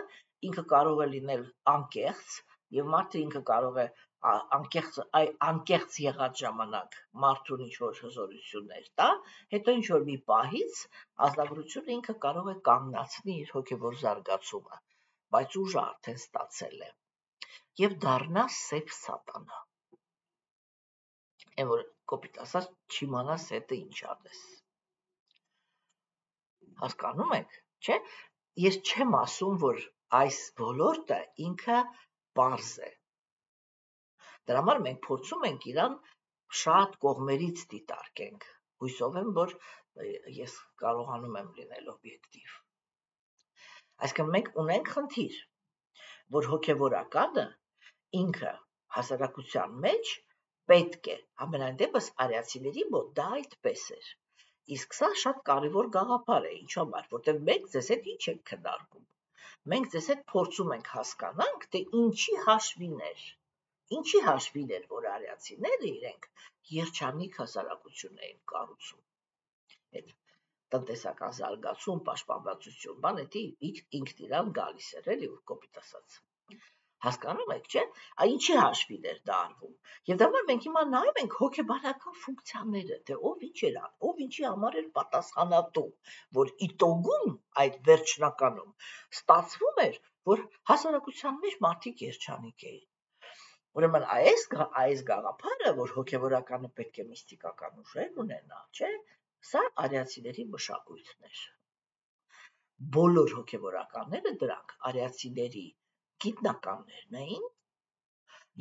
ինքը կարող է լինել անկեղծ եւ մարդը ինքը կարող է անկեղծ այ անկեղծ եղած ժամանակ մարդուն ինչ որ հզորություններ տա, հետո ինչ որ մի պահից ազնվորությունը ինքը կարող է կանգնացնի իր հոգեվոր զարգացումը, բայց ուժը արդեն ստացել է եւ դառնա սև սատանա։ Այն որ կոպիտ ասած չիմանաս հետը ինչ անես Հասկանում եք, չէ՞։ Ես չեմ ասում, որ այս ոլորտը ինքը པարզ է։ Դրա համար մենք փորձում ենք իրան շատ կողմերից դիտարկենք։ Հույսով եմ, որ ես կարողանում եմ լինել օբյեկտիվ։ Այսինքն մենք ունենք խնդիր, որ հոգևորականը ինքը հասարակության մեջ պետք է ամենայն դեպս արիացիների մոտ դա այդպես էր Իսկ սա շատ կարևոր գաղափար է, ինչ համար, որտեղ մենք ձեզ հետ ինչ ենք քննարկում։ Մենք ձեզ հետ փորձում ենք հասկանանք, թե ինչի հաշվին էր։ Ինչի հաշվին էր, որ արիացիները իրենք երջանիկ հասարակություն էին կառուցում։ Այդ տնտեսական զարգացում, պաշտպանվածություն, բան էդի ինքն իրան գալիս էր, էլի կոպիտ ասած։ Հասկանում եք, չէ՞։ Այ ինչի հաշվին էր դա արվում։ Եվ դա որ մենք հիմա նայում ենք հոգեբանական ֆունկցիաները, թե ով ինչ էր, ով ինչի համար էր պատասխանատու, որ իտոգում այդ վերջնականում ստացվում էր, որ հասարակության մեջ մարդիկ երջանիկ էին։ Ուրեմն այս այս գաղափարը, որ հոգեվորականը պետք է միստիկական ուժեր ունենա, չէ՞, սա արիացիների մշակույթն էր։ Բոլոր հոգեվորականները դրանք արիացիների գիտնականներն էին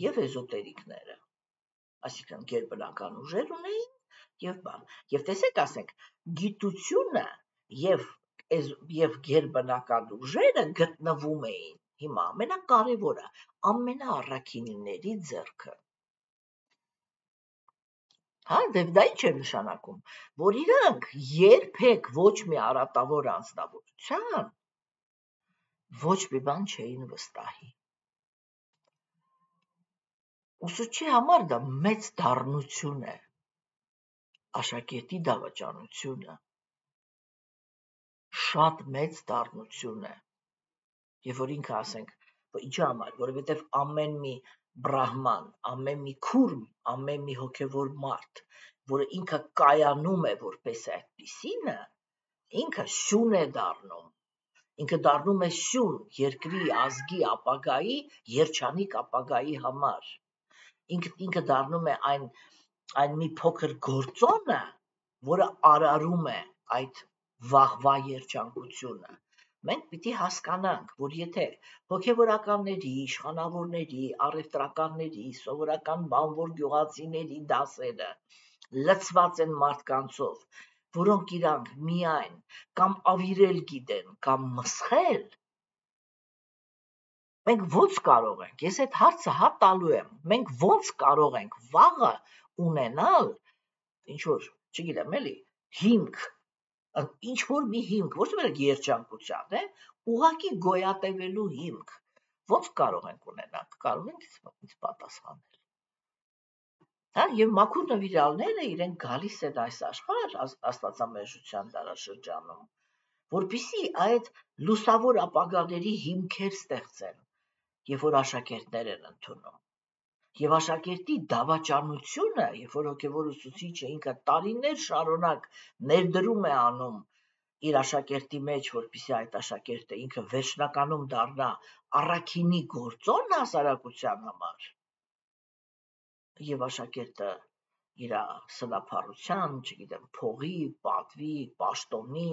եւ էզոտերիկները այսինքն գերբնական ուժեր ունեին եւ բան եւ տեսեք ասենք գիտությունը եւ եւ գերբնական ուժերը գտնվում էին հիմա ամենակարևորը ամենաառաքինիների ձեռքը Հա, դե դա ինչ է նշանակում, որ իրանք երբեք ոչ մի արատավոր անձնավորության ոչ մի բան չէին վստահի։ Ուսուցչի համար դա մեծ դառնություն է, աշակերտի դավաճանությունը, շատ մեծ դառնություն է։ Եվ որ ինքը ասենք, ինչի համար, որովհետև ամեն մի բրահման, ամեն մի քուրմ, ամեն մի հոգևոր մարդ, որը ինքը կայանում է որպես այդպիսինը, ինքը շուն է դառնում ինքը դառնում է սյուն երկրի ազգի ապագայի երջանիկ ապագայի համար ինքը ինքը դառնում է այն այն մի փոքր գործոնը որը արարում է այդ վաղվա երջանկությունը մենք պիտի հասկանանք, որ եթե հոգևորականների, իշխանավորների, առևտրականների, սովորական բանվոր գյուղացիների դասերը լցված են մարդկանցով, որոնք իրանք միայն կամ ավիրել գիտեն, կամ մսխել, մենք ո՞նց կարող ենք, ես այդ հարցը հա տալու եմ, մենք ո՞նց կարող ենք վաղը ունենալ ինչ որ, չգիտեմ, էլի, հիմք, ինչ որ մի հիմք, ոչ թե երջանկության, է, ուղակի գոյատևելու հիմք, ո՞նց կարող ենք ունենալ, կարող ենք ինձ պատասխանել։ Հա եւ մաքուր նվիրալները իրենք գալիս են այս աշխարհ աստվածամերժության դարաշրջանում, որբիսի այդ լուսավոր ապագաների հիմքեր ստեղծեն, երբ որ աշակերտներ են ընդունում։ Եվ աշակերտի դավաճանությունը, երբ որ հոգևոր ուսուցիչը ինքը տարիներ շարունակ ներդրում է անում իր աշակերտի մեջ, որպեսզի այդ աշակերտը ինքը վերջնականում դառնա առաքինի գործոն հասարակության համար, եւ աշակերտը իր սնափառության, չգիտեմ, փողի, պատվի, պաշտոնի,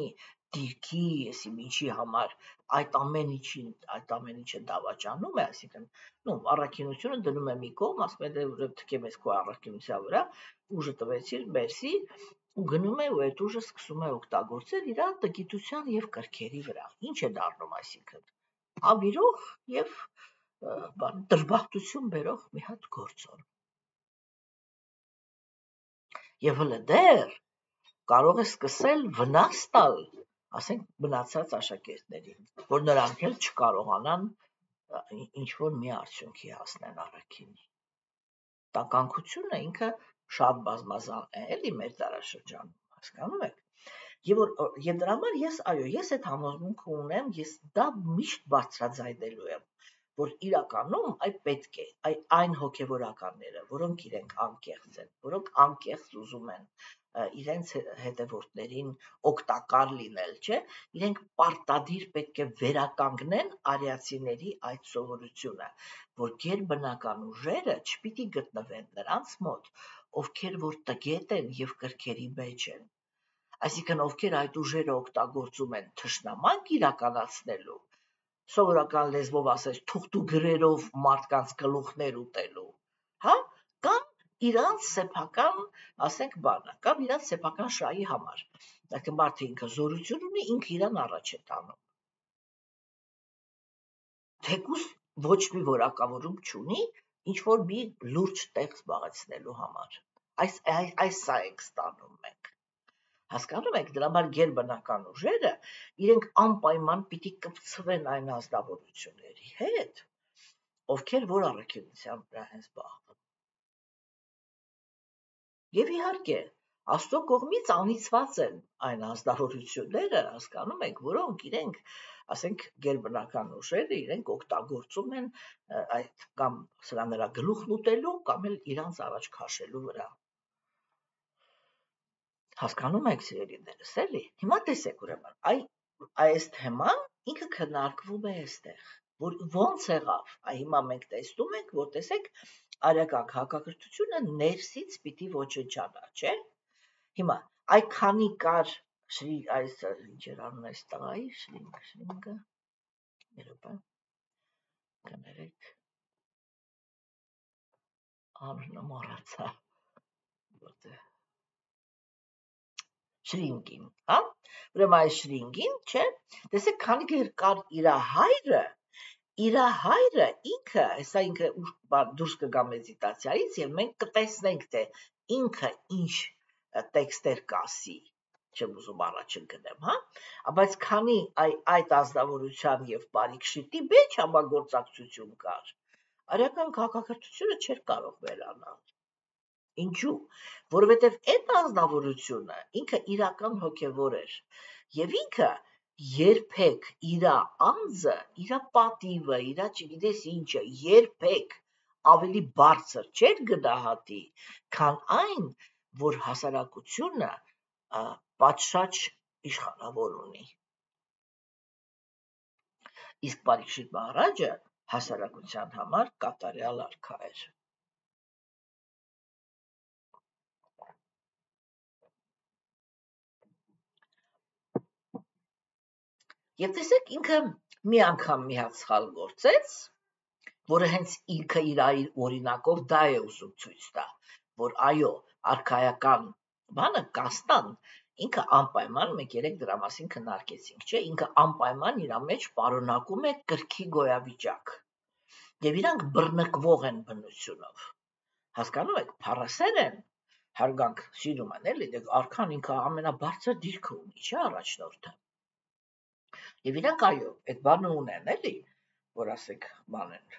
դիրքի, եսի ինչի համար այդ ամեն ինչին, այդ ամեն ինչը դավաճանում է, այսինքն, նո, առաքինությունը դնում է մի կողմ, ասում է դե ուրեմն թքեմ ես քո առաքինության վրա, ուժը տվեցիր, մերսի, ու գնում է ու այդ ուժը սկսում է օգտագործել իր տգիտության եւ կրքերի վրա։ Ինչ է դառնում, այսինքն, ավիրող եւ բան դրբախտություն բերող մի հատ գործոն եւ հələ դեռ կարող է սկսել վնաս տալ, ասենք մնացած աշակերտներին, որ նրանք էլ չկարողանան ինչ որ մի արդյունքի հասնեն առաքինի։ Տականքությունը ինքը շատ բազմազան է, էլի մեր տարաշրջանում, հասկանում եք։ Եվ որ եւ դրա համար ես այո, ես այդ համոզմունքը ունեմ, ես դա միշտ բարձրաձայնելու եմ որ իրականում այդ պետք է այ այն հոգևորականները, որոնք իրենք անկեղծ են, որոնք անկեղծ ուզում են իրենց հետևորդներին օգտակար լինել, չէ, իրենք պարտադիր պետք է վերականգնեն արիացիների այդ սովորությունը, որ գերբնական ուժերը չպիտի գտնվեն նրանց մոտ, ովքեր որ տգետ են եւ կրքերի մեջ են այսինքն ովքեր այդ ուժերը օգտագործում են թշնամանք իրականացնելու սովորական լեզվով ասես թուղթ ու գրերով մարդկանց գլուխներ ուտելու, հա, իրանց սեփական, ասենք բանը, կամ իրանց սեփական շահի համար։ Այսինքն մարդը ինքը զորություն ունի, ինքը իրան առաջ է տանում։ Թեկուս ոչ մի որակավորում չունի, ինչ որ մի լուրջ տեղ զբաղեցնելու համար։ Այս այս, այս սա ենք ստանում մենք։ Հասկանում եք, դրա համար գերբնական ուժերը իրենք անպայման պիտի կպցվեն այն ազնվորությունների հետ, ովքեր որ առաքինության վրա են զբաղվում։ Եվ իհարկե, Աստծո կողմից անիծված են այն ազնվորությունները, հասկանում եք, որոնք իրենք, ասենք, գերբնական ուժերը իրենք օգտագործում են այդ կամ սրա նրա գլուխն ուտելու կամ էլ իրանց առաջ քաշելու վրա։ Հասկանում եք, սիրելիներս, էլի։ Հիմա տեսեք ուրեմն, այ այս թեման ինքը քննարկվում է այստեղ, որ ո՞նց եղավ։ Այ հիմա մենք տեսնում ենք, որ տեսեք, արական հակակրթությունը ներսից պիտի ոչնչանա, չէ՞։ Հիմա այ քանի կար շրի այս ինչ էր անում այս տղայի շրինգ, շրինգը։ Երբ կներեք անունը մոռացա որտե շրինգին, հա? Ուրեմն այս շրինգին, չէ՞, տեսեք, քանի դեռ կար իր հայրը, իր հայրը ինքը, հեսա ինքը դուրս կգա մեդիտացիայից եւ մենք կտեսնենք թե ինքը ինչ տեքստեր կասի չեմ ուզում առաջ գնեմ, հա, բայց քանի այ այդ ազնվորության եւ բարիքշիտի մեջ համագործակցություն կար, արական քաղաքակրթությունը չէր կարող վերանալ։ Ինչու՞։ Որովհետև այդ անձնավորությունը ինքը իրական հոգևոր էր եւ ինքը երբեք իր անձը, իր պատիվը, իր չգիտես ինչը երբեք ավելի բարձր չէր գնահատի, քան այն, որ հասարակությունը պատշաճ իշխանավոր ունի։ իսկ Պարիքշիտ մահարաջը հասարակության համար կատարյալ արքա էր։ Եվ տեսեք ինքը մի անգամ մի հատ սխալ գործեց, որը հենց ինքը իր օրինակով դա է ուզում ցույց տա, որ այո, արքայական բանը կաստան ինքը անպայման մենք երեք դրա մասին քննարկեցինք, չէ, ինքը անպայման իր մեջ պարունակում է կրքի գոյավիճակ։ Եվ իրանք բռնկվող են բնությունով։ Հասկանում եք, փառասեր են, հարգանք սիրում են, էլի, դե արքան ինքը ամենաբարձր դիրքը ունի, չէ, առաջնորդը։ Եվ իրանք այո, այդ բանը ունեն, էլի, որ ասեք, բան են,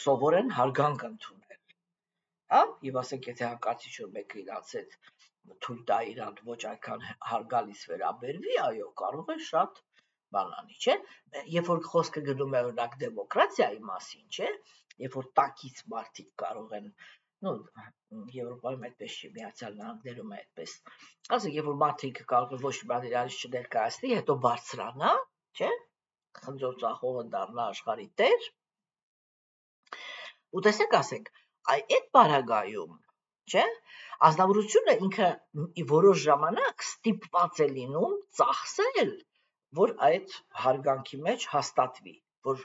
սովոր են հարգանք ընդունել։ Հա, եւ ասեք, եթե հակացի շուտ մեկը իրանց հետ թույլ տա իրան ոչ այդքան հարգալից վերաբերվի, այո, կարող է շատ բանանի, չէ։ Երբ որ խոսքը գնում է օրինակ դեմոկրատիայի մասին, չէ, երբ որ տակից մարդիկ կարող են նո Եվրոպայում այդպես չի, Միացյալ Նահանգներում է այդպես։ Ասենք, երբ որ մարդիկ կարող են ոչ մի բան իրարից չներկայացնի, հետո բարձրանա, չէ, խնձոր ծախողը դառնա աշխարհի տեր։ Ու տեսեք, ասենք, այդ բարագայում չէ՞։ Ազնվորությունը ինքը որոշ ժամանակ ստիպված է լինում ծախսել, որ այդ հարգանքի մեջ հաստատվի, որ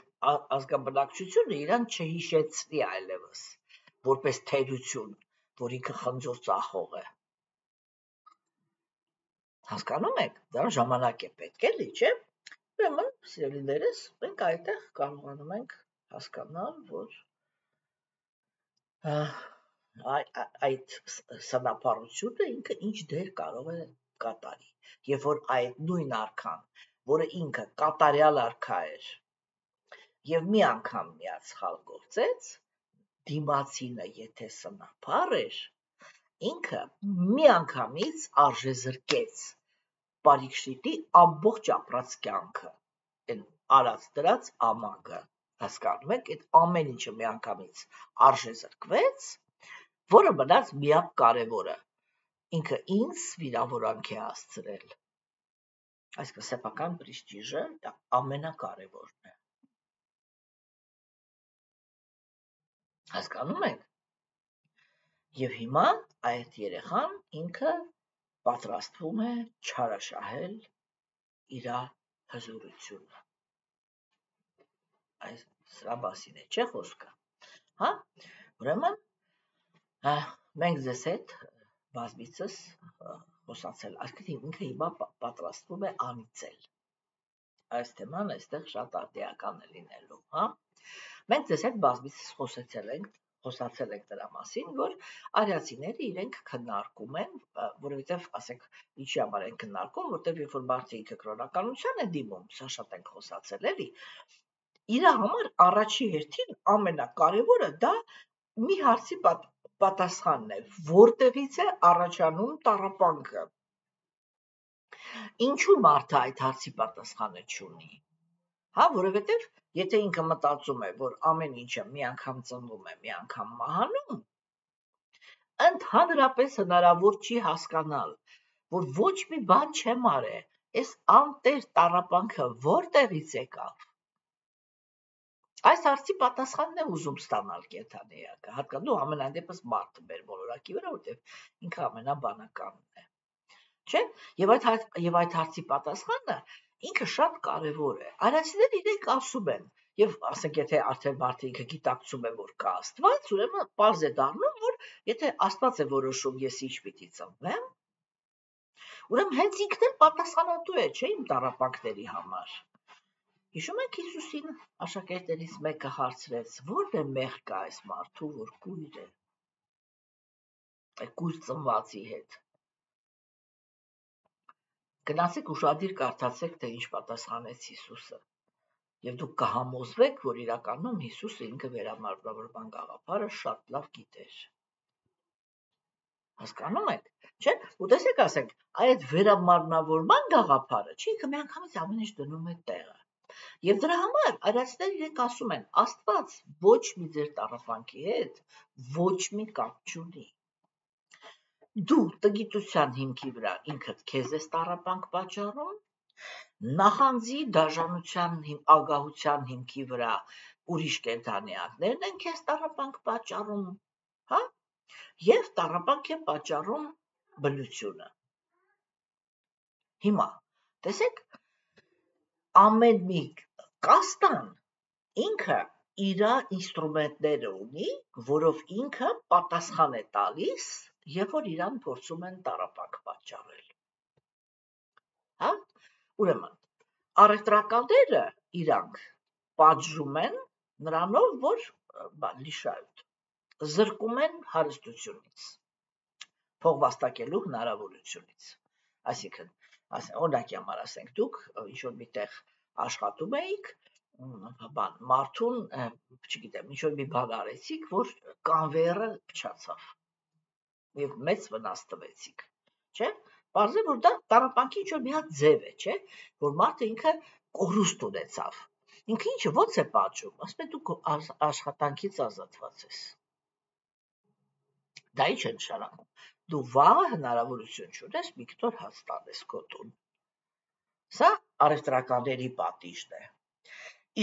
ազգաբնակչությունը իրան չհիշեցնի այլևս, որպես թերություն, որ ինքը խնձոր ծախող է։ Հասկանում եք, դա ժամանակ է պետք էլի, չէ՞։ Ուրեմն, սիրելիներս, մենք այդտեղ կարողանում ենք հասկանալ, որ այդ սնապարությունը ինքը ինչ դեր կարող է կատարի։ Երբ որ այդ նույն արքան, որը ինքը կատարյալ արքա էր, եւ մի անգամ միած սխալ գործեց, դիմացինը եթե սնապար էր, ինքը մի անգամից արժե զրկեց Պարիքշիտի ամբողջ ապրած կյանքը, այն արած դրած ամագը, հասկանում եք, այդ ամեն ինչը մի անգամից արժե զրկվեց, որը մնաց միակ կարևորը։ Ինքը ինձ վիրավորանք է հասցրել։ Այսինքն սեփական պրեստիժը դա ամենակարևորն է։ Հասկանում եք։ Եվ հիմա այդ երեխան ինքը պատրաստվում է չարաշահել իր հզորությունը։ Այս սրա մասին է, չէ՞ խոսքը։ Հա? Ուրեմն մենք ձեզ հետ բազմիցս խոսացել, այսինքն ինքը հիմա պատրաստվում է անիծել։ Այս թեման այստեղ շատ արտիական է լինելու, հա։ Մենք ձեզ հետ բազմիցս խոսեցել ենք խոսացել ենք դրա մասին, որ արիացիները իրենք քննարկում են, որովհետև ասենք ինչի համար են քննարկում, որտեղ երբ որ մարդը ինքը կրոնականության է դիմում, սա շատ ենք խոսացել էլի, իր համար առաջի հերթին ամենակարևորը դա մի հարցի պատասխանն է, որտեղից է առաջանում տառապանքը։ Ինչու մարդը այդ հարցի պատասխանը չունի։ Հա, որովհետև եթե ինքը մտածում է, որ ամեն ինչը մի անգամ ծնվում է, մի անգամ մահանում, ընդհանրապես հնարավոր չի հասկանալ, որ ոչ մի բան չեմ արել, այս անտեր տառապանքը որտեղից եկավ։ Այս հարցի պատասխանն է ուզում ստանալ կենդանիակը, հատկանում ամենայն դեպս մարդը մեր մոլորակի վրա, որտեղ ինքը ամենաբանականն է։ Չէ՞։ Եվ այդ եւ այդ հարցի պատասխանը ինքը շատ կարևոր է։ Արացիները իրենք ասում են, եւ ասենք եթե արդեն մարդը ինքը գիտակցում է, որ կա Աստված, ուրեմն པարզ է դառնում, որ եթե Աստված է որոշում ես ինչ պիտի ծնվեմ, ուրեմն հենց ինքն էլ պատասխանատու է, չէ՞, իմ տարապակների համար։ Հիշում եք Հիսուսին աշակերտներից մեկը հարցրեց. «Որտե մեղ կա այս մարդու, որ կույր է»։ Այդ կույր ծնվածի հետ։ Գնացեք ուշադիր կարդացեք, թե ինչ պատասխանեց Հիսուսը։ Եվ դուք կհամոզվեք, որ իրականում Հիսուսը ինքը վերամարտավորման գաղափարը շատ լավ գիտեր։ Հասկանում եք, չէ՞։ Ու տեսեք, ասենք, այդ վերամարմնավորման գաղափարը չի ինքը միանգամից ամեն ինչ դնում է տեղը։ Եվ դրա համար արարածները իրենք ասում են. Աստված ոչ մի ձեր տառապանքի հետ ոչ մի կապ չունի։ Դու տգիտության հիմքի վրա ինքդ քեզ ես տառապանք պատճառում, նախանձի դաժանության ագահության հիմքի վրա ուրիշ կենդանիակներն են քեզ տառապանք պատճառում, հա? Եվ տառապանք է պատճառում բնությունը։ Հիմա, տեսեք, ամեն մի կաստան ինքը իր ինստրումենտները ունի, որով ինքը պատասխան է տալիս, Երբ որ իրան փորձում են տարապակ պատճառել։ Հա? Ուրեմն, առևտրականները իրանք պատժում են նրանով, որ բան լիշают, զրկում են հարստությունից, փողվաստակելու հնարավորությունից։ Այսինքն, օրինակի համար ասենք, դուք ինչ որ միտեղ աշխատում էիք, բան, մարդուն, չգիտեմ, ինչ որ մի բան արեցիք, որ կանվերը փչացավ եւ մեծ վնաս տվեցիք, չէ՞։ Պարզե որ դա տարապանքի ինչ-որ մի հատ ձև է, չէ՞, որ մարդը ինքը կորուստ ունեցավ։ Ինքը ինչը ո՞նց է պատժում, ասում է դու աշխատանքից ազատված ես։ Դա ինչ է նշանակում։ Դու վաղը հնարավորություն չունես մի կտոր հաց տանես քո տուն։ Սա առևտրականների պատիժն է։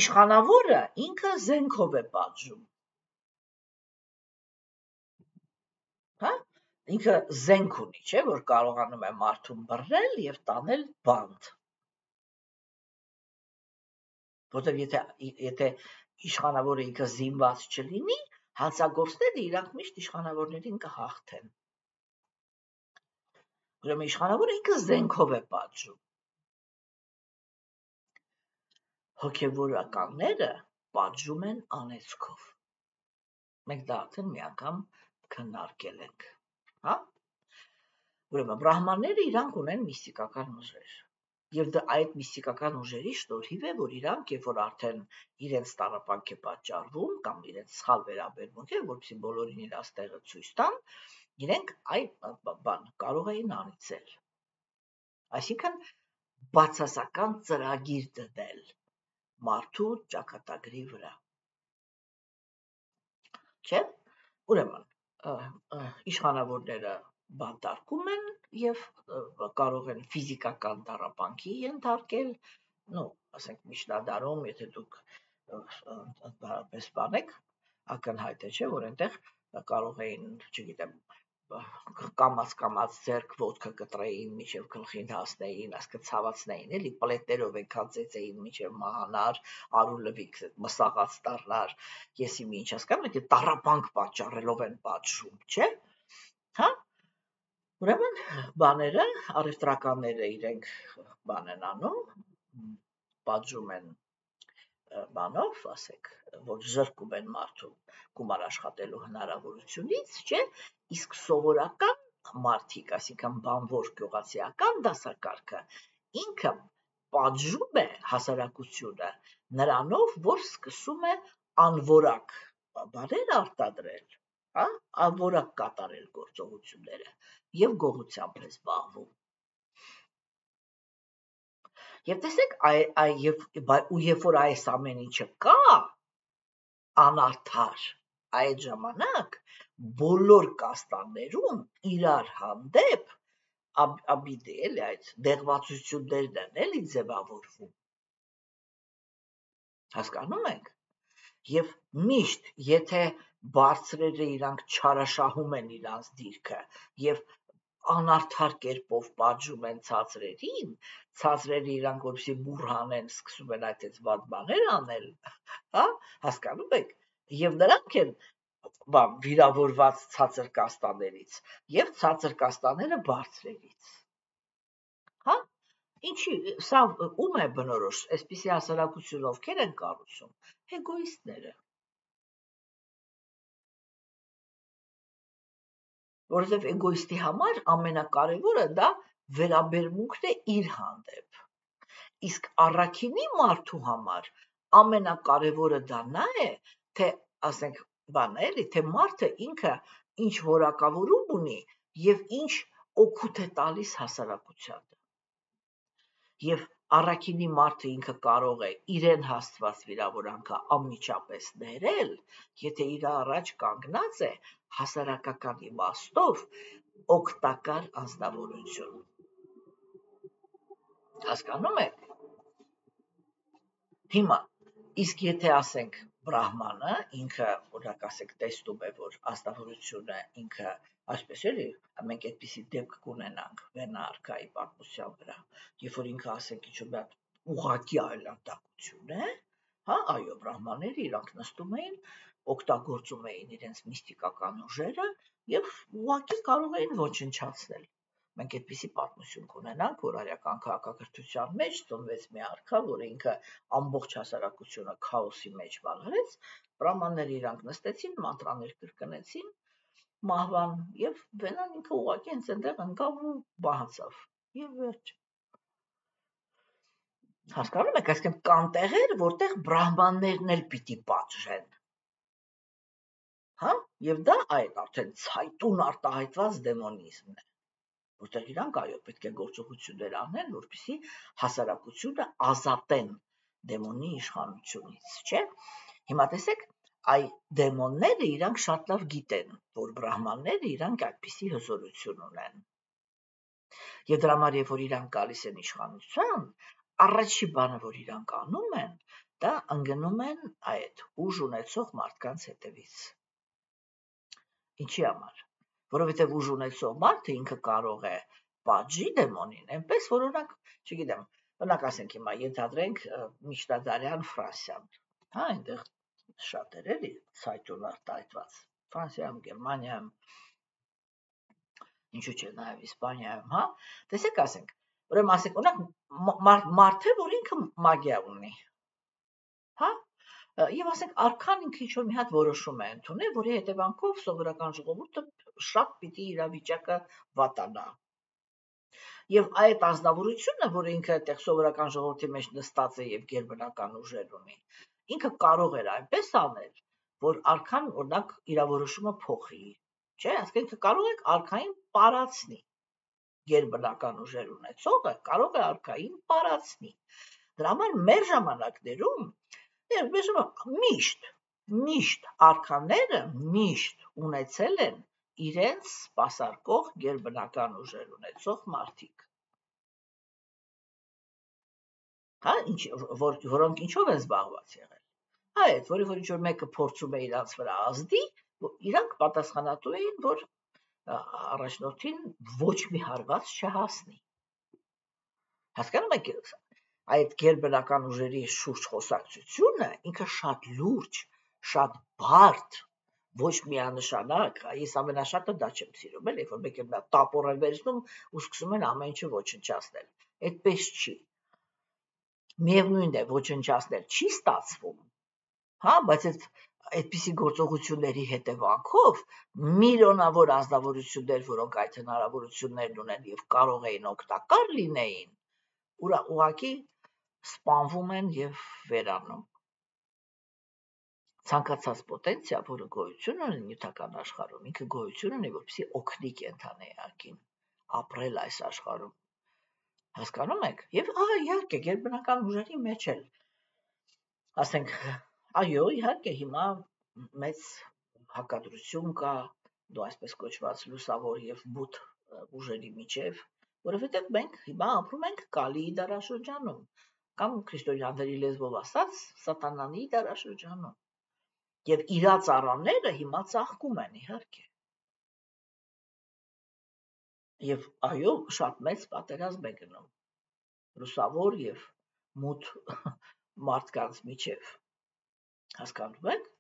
Իշխանավորը ինքը զենքով է պատժում։ Հա? Ինքը զենք ունի, չէ, որ կարողանում է մարդուն բռնել եւ տանել բանդ։ Որտեւ եթե եթե իշխանավորը ինքը զինված չլինի, հանցագործները իրանք միշտ իշխանավորներին կհաղթեն։ Ուրեմն իշխանավորը ինքը զենքով է պատժում։ Հոգևորականները պատժում են անեծքով։ Մենք դա արդեն մի անգամ քննարկել ենք հա ուրեմն բրահմանները իրանք ունեն միստիկական ուժեր եւ դա այդ միստիկական ուժերի շնորհիվ է որ իրանք երբ որ արդեն իրենց տարապանք է պատճառվում կամ իրենց սխալ վերաբերմունք է որովհետեւ բոլորին իրաց տեղը ցույց տան իրենք այդ բան կարող էին անիծել այսինքն բացասական ծրագիր դնել մարդու ճակատագրի վրա չէ ուրեմն իշխանավորները բանտարկում են եւ կարող են ֆիզիկական տառապանքի ենթարկել, ну, ասենք միջնադարում, եթե դուք ընդհանրապես բանեք, ակնհայտ է, չէ, որ այնտեղ կարող էին, չգիտեմ, կամած կամած ձերք ոդկը կտրեին միջև գլխին հասնեին, ասկը ցավացնեին, էլի պլետներով այնքան ծեծեին միջև մահանար, արուլվիկ մսաղած դառնար։ Ես իմ ինչ հասկանում եք, տառապանք պատճառելով են պատժում, չէ՞։ Հա? Ուրեմն բաները, առևտրականները իրենք բան են անում, պատժում են բանով, ասեք, որ զրկում են մարդու գումար աշխատելու հնարավորությունից, չէ, իսկ սովորական մարդիկ, այսինքն բանվոր գյուղացիական դասակարգը ինքը պատժում է հասարակությունը նրանով, որ սկսում է անվորակ բաներ արտադրել, հա, անվորակ կատարել գործողությունները եւ գողությամբ է զբաղվում։ Եվ տեսեք, այ այ եւ ու երբ որ այս ամեն ինչը կա, անարդար, այդ ժամանակ բոլոր կաստաններում իրար հանդեպ աբիդե էլի այդ դեղվածություններն են էլի ձևավորվում։ Հասկանում եք։ Եվ միշտ, եթե բարձրերը իրանք չարաշահում են իրանց դիրքը եւ անարդար կերպով պատժում են ցածրերին, ցածրերը իրանք որպեսի բուրհանեն, սկսում են այդպես վատ բաներ անել, հա, հասկանում եք, եւ նրանք են բան վիրավորված ցածր կաստաներից եւ ցածր կաստաները բարձրերից հա ինչի սա ում է բնորոշ այսպիսի հասարակություն ովքեր են կառուցում էգոիստները որովհետև էգոիստի համար ամենակարևորը դա վերաբերմունքն է իր հանդեպ։ Իսկ առաքինի մարդու համար ամենակարևորը դա նա է, թե ասենք բան էլի, թե մարդը ինքը ինչ որակավորում ունի եւ ինչ օգուտ է տալիս հասարակությանը։ Եվ առաքինի մարդը ինքը կարող է իրեն հաստված վիրավորանքը անմիջապես ներել, եթե իր առաջ կանգնած է հասարակական իմաստով օգտակար անձնավորություն։ Հասկանում եք։ Հիմա իսկ եթե ասենք բրահմանը ինքը օրինակ ասենք տեսնում է որ աստավորությունը ինքը այսպես էլի մենք այդպիսի դեպք կունենանք վերնա արքայի պատմության վրա երբ որ ինքը ասենք ինչ որ ուղակի այլանդակություն է հա այո բրահմանները իրանք նստում էին օգտագործում էին իրենց միստիկական ուժերը եւ ուղակի կարող էին ոչնչացնել մենք այդպիսի պատմություն կունենանք, որ արական քաղաքակրթության մեջ ծնվեց մի արքա, որը ինքը ամբողջ հասարակությունը քաոսի մեջ վալարեց, բրահմանները իրանք նստեցին, մանտրաներ կրկնեցին, մահվան եւ վենան ինքը ուղակի հենց այնտեղ ընկավ ու բահացավ։ Եվ վերջ։ Հասկանում եք, այսինքն կան տեղեր, որտեղ բրահմաններն էլ պիտի պատժեն։ Հա? Եվ դա այդ արդեն ցայտուն արտահայտված դեմոնիզմն է որտեղ իրանք այո պետք է գործողություններ անեն, որպեսզի հասարակությունը ազատեն դեմոնի իշխանությունից, չէ՞։ Հիմա տեսեք, այ դեմոնները իրանք շատ լավ գիտեն, որ բրահմանները իրանք այդպիսի հզորություն ունեն։ Եվ դրա համար երբ որ իրանք գալիս են իշխանության, առաջի բանը, որ իրանք անում են, դա ընկնում են այդ ուժ ունեցող մարդկանց հետևից։ Ինչի համար որովհետև ուժ ունեցող մարդը ինքը կարող է պատժի դեմոնին, այնպես որ օրինակ, չգիտեմ, օրինակ ասենք հիմա ենթադրենք միջնադարյան Ֆրանսիան, հա, այնտեղ շատ էր էլի ցայտուն արտահայտված Ֆրանսիայում, Գերմանիայում, ինչու՞ չէ նաև Իսպանիայում, հա։ Տեսեք, ասենք, ուրեմն ասենք, օրինակ մարդ է, որ ինքը մագիա ունի։ Հա, եւ ասենք արքան ինքը ինչ որ մի հատ որոշում է ընդունել, որի հետևանքով սովորական ժողովուրդը շատ պիտի իրավիճակը վատանա։ Եվ այդ ազնվորությունը, որը ինքը այդտեղ սովորական ժողովրդի մեջ նստած է եւ գերբնական ուժեր ունի, ինքը կարող էր այնպես անել, որ արքան օրինակ իրավորոշումը փոխի, չէ՞, ասենք ինքը կարող է արքային պարացնի գերբնական ուժեր ունեցողը կարող է արքային պարացնի։ Դրա համար մեր ժամանակներում Եվ բժշկը միշտ, միշտ արքաները միշտ ունեցել են իրենց սպասարկող գերբնական ուժեր ունեցող մարդիկ։ Հա, ինչ որ որոնք ինչով են զբաղված եղել։ Հա, այդ որի որ ինչ որ մեկը փորձում է իրանց վրա ազդի, իրանք պատասխանատու էին, որ առաջնորդին ոչ մի հարված չհասնի։ Հասկանում եք, այդ գերբնական ուժերի շուրջ խոսակցությունը ինքը շատ լուրջ, շատ բարդ, ոչ միանշանակ, ես ամենաշատը դա չեմ սիրում, էլ երբ որ մեկ էլ տապոր են վերցնում ու սկսում են ամեն ինչը ոչնչացնել։ Այդպես չի։ Միևնույն է, ոչնչացնել չի ստացվում։ Հա, բայց այդ այդպիսի գործողությունների հետևանքով միլիոնավոր ազնվորություններ, որոնք այդ հնարավորություններն ունեն եւ կարող էին օգտակար լինեին, ուղղակի սպանվում են եւ վերանում։ Ցանկացած պոտենցիա, որը գոյություն ունի նյութական աշխարհում, ինքը գոյություն ունի, որպեսզի օգնի կենթանիակին ապրել այս աշխարհում։ Հասկանում եք։ Եվ ահա իհարկե գերբնական ուժերի մեջ էլ ասենք, այո, իհարկե հիմա մեծ հակադրություն կա դու այսպես կոչված լուսավոր եւ բութ ուժերի միջև, որովհետեւ մենք հիմա ապրում ենք կալիի դարաշրջանում կամ քրիստոնյաների լեզվով ասած սատանանի դարաշրջանում։ Եվ իրա ծառաները հիմա ծաղկում են իհարկե։ Եվ այո, շատ մեծ պատերազմ է գնում լուսավոր եւ մութ մարդկանց միջև։ Հասկանում եք։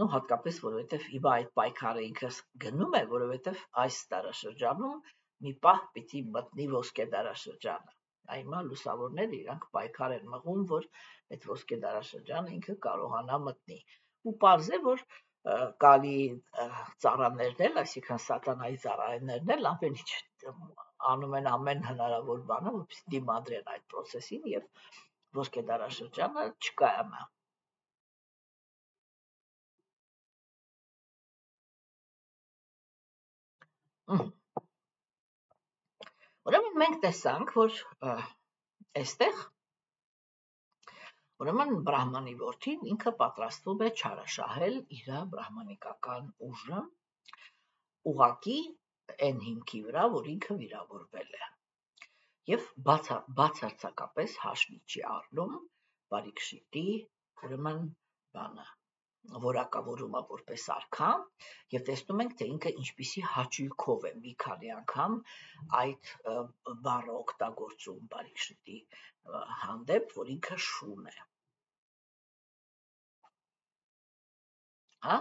Ну հատկապես որովհետև իբա այդ պայքարը ինքս գնում է, որովհետև այս դարաշրջանում մի պահ պիտի մտնի ոսկե դարաշրջանը Այմա լուսավորները իրանք պայքար են մղում, որ այդ ոսկե դարաշրջանը ինքը կարողանա մտնի։ Ու պարզ է, որ կալի ծառաներն էլ, այսինքն սատանայի ծառաներն էլ ամեն ինչ անում են ամեն հնարավոր բանը, որպեսզի դիմադրեն այդ process-ին եւ ոսկե դարաշրջանը չկայանա։ Mm. Ուրեմն մենք տեսանք, որ այստեղ ուրեմն բրահմանի որդին ինքը պատրաստվում է չարաշահել իր բրահմանիկական ուժը ուղակի այն հիմքի վրա, որ ինքը վիրավորվել է։ եւ բացարձակապես հաշվի չի առնում բարիքշիտի ուրեմն բանը որակավորումը որպես արքա եւ տեսնում ենք թե ինքը ինչպիսի հաճույքով է մի քանի անգամ այդ բառը օգտագործում բարիքշիտի հանդեպ որ ինքը շուն է հա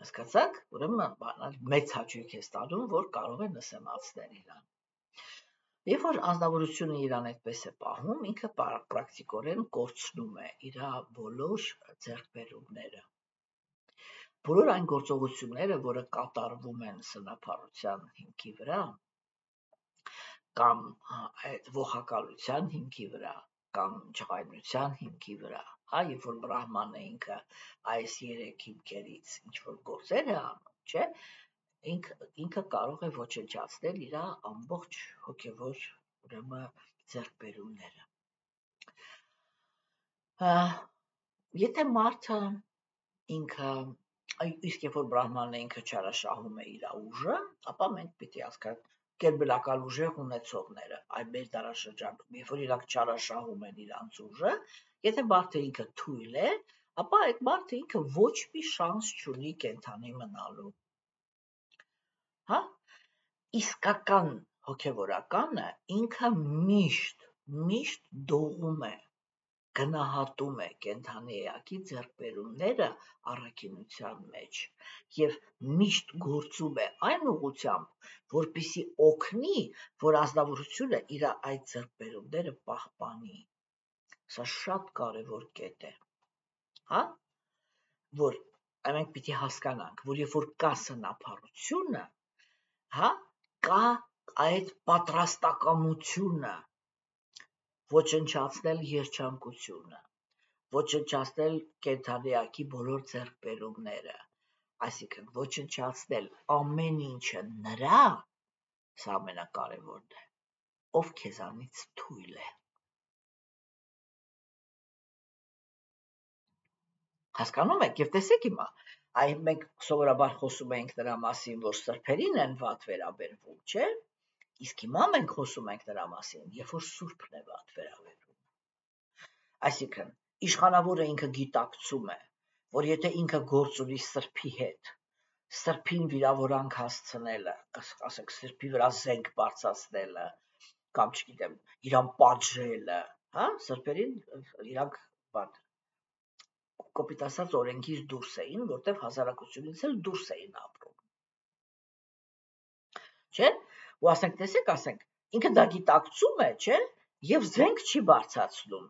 հասկացաք ուրեմն մեծ հաճույք է ստանում որ կարող է նսեմացնել իրան Երբ որ անձնավորությունը իրան այդպես է պահում, ինքը պրակտիկորեն կորցնում է իր բոլոր ձեռքբերումները։ Բոլոր այն գործողությունները, որը կատարվում են սնափառության հիմքի վրա, կամ այդ ողակալության հիմքի վրա, կամ ջղայնության հիմքի վրա, հա, երբ որ բրահմանը ինքը այս երեք հիմքերից ինչ որ գործեր է անում, չէ, ինքը ինքը կարող է ոչնչացնել իր ամբողջ հոգևոր ուրեմն ձեռքբերումները։ Եթե մարդը ինքը իսկ երբ որ բրահմանն ինքը չարաշահում է իր ուժը, ապա մենք պիտի հասկանանք կերբլակալ ուժեղ ունեցողները, այ մեր դարաշրջանում, երբ որ իրանք չարաշահում են իրանց ուժը, եթե մարդը ինքը թույլ է, ապա այդ մարդը ինքը ոչ մի շանս չունի կենթանի մնալու հա իսկական հոգևորականը ինքը միշտ միշտ դողում է գնահատում է կենթանի էակի ձեռքբերումները առաքինության մեջ եւ միշտ գործում է այն ուղությամբ որպիսի օգնի որ ազնվորությունը իր այդ ձեռքբերումները պահպանի սա շատ կարևոր կետ է հա որ մենք պիտի հասկանանք որ երբ որ կա սնափառությունը հա, կա այդ պատրաստակամությունը ոչնչացնել երջանկությունը, ոչնչացնել կենթանիակի բոլոր ձեռքբերումները, այսինքն ոչնչացնել ամեն ինչը նրա, սա ամենակարևորն է, ով քեզանից թույլ է։ Հասկանում եք եւ տեսեք հիմա, Այն մենք սովորաբար խոսում ենք նրա մասին, որ սրբերին են վատ վերաբերվում, չէ՞։ Իսկ հիմա մենք խոսում ենք նրա մասին, երբ որ սուրբն է վատ վերաբերվում։ Այսինքն, իշխանավորը ինքը գիտակցում է, որ եթե ինքը գործ ունի սրբի հետ, սրբին վիրավորանք հասցնելը, ասենք սրբի վրա զենք բարձրացնելը, կամ չգիտեմ, իրան պատժելը, հա, սրբերին իրանք բան կոպիտ ասած օրենքից դուրս էին, որտեղ հասարակությունից էլ դուրս էին ապրում։ Չէ՞։ Ու ասենք, տեսեք, ասենք, ինքը դա գիտակցում է, չէ՞, եւ զենք չի բարձացնում։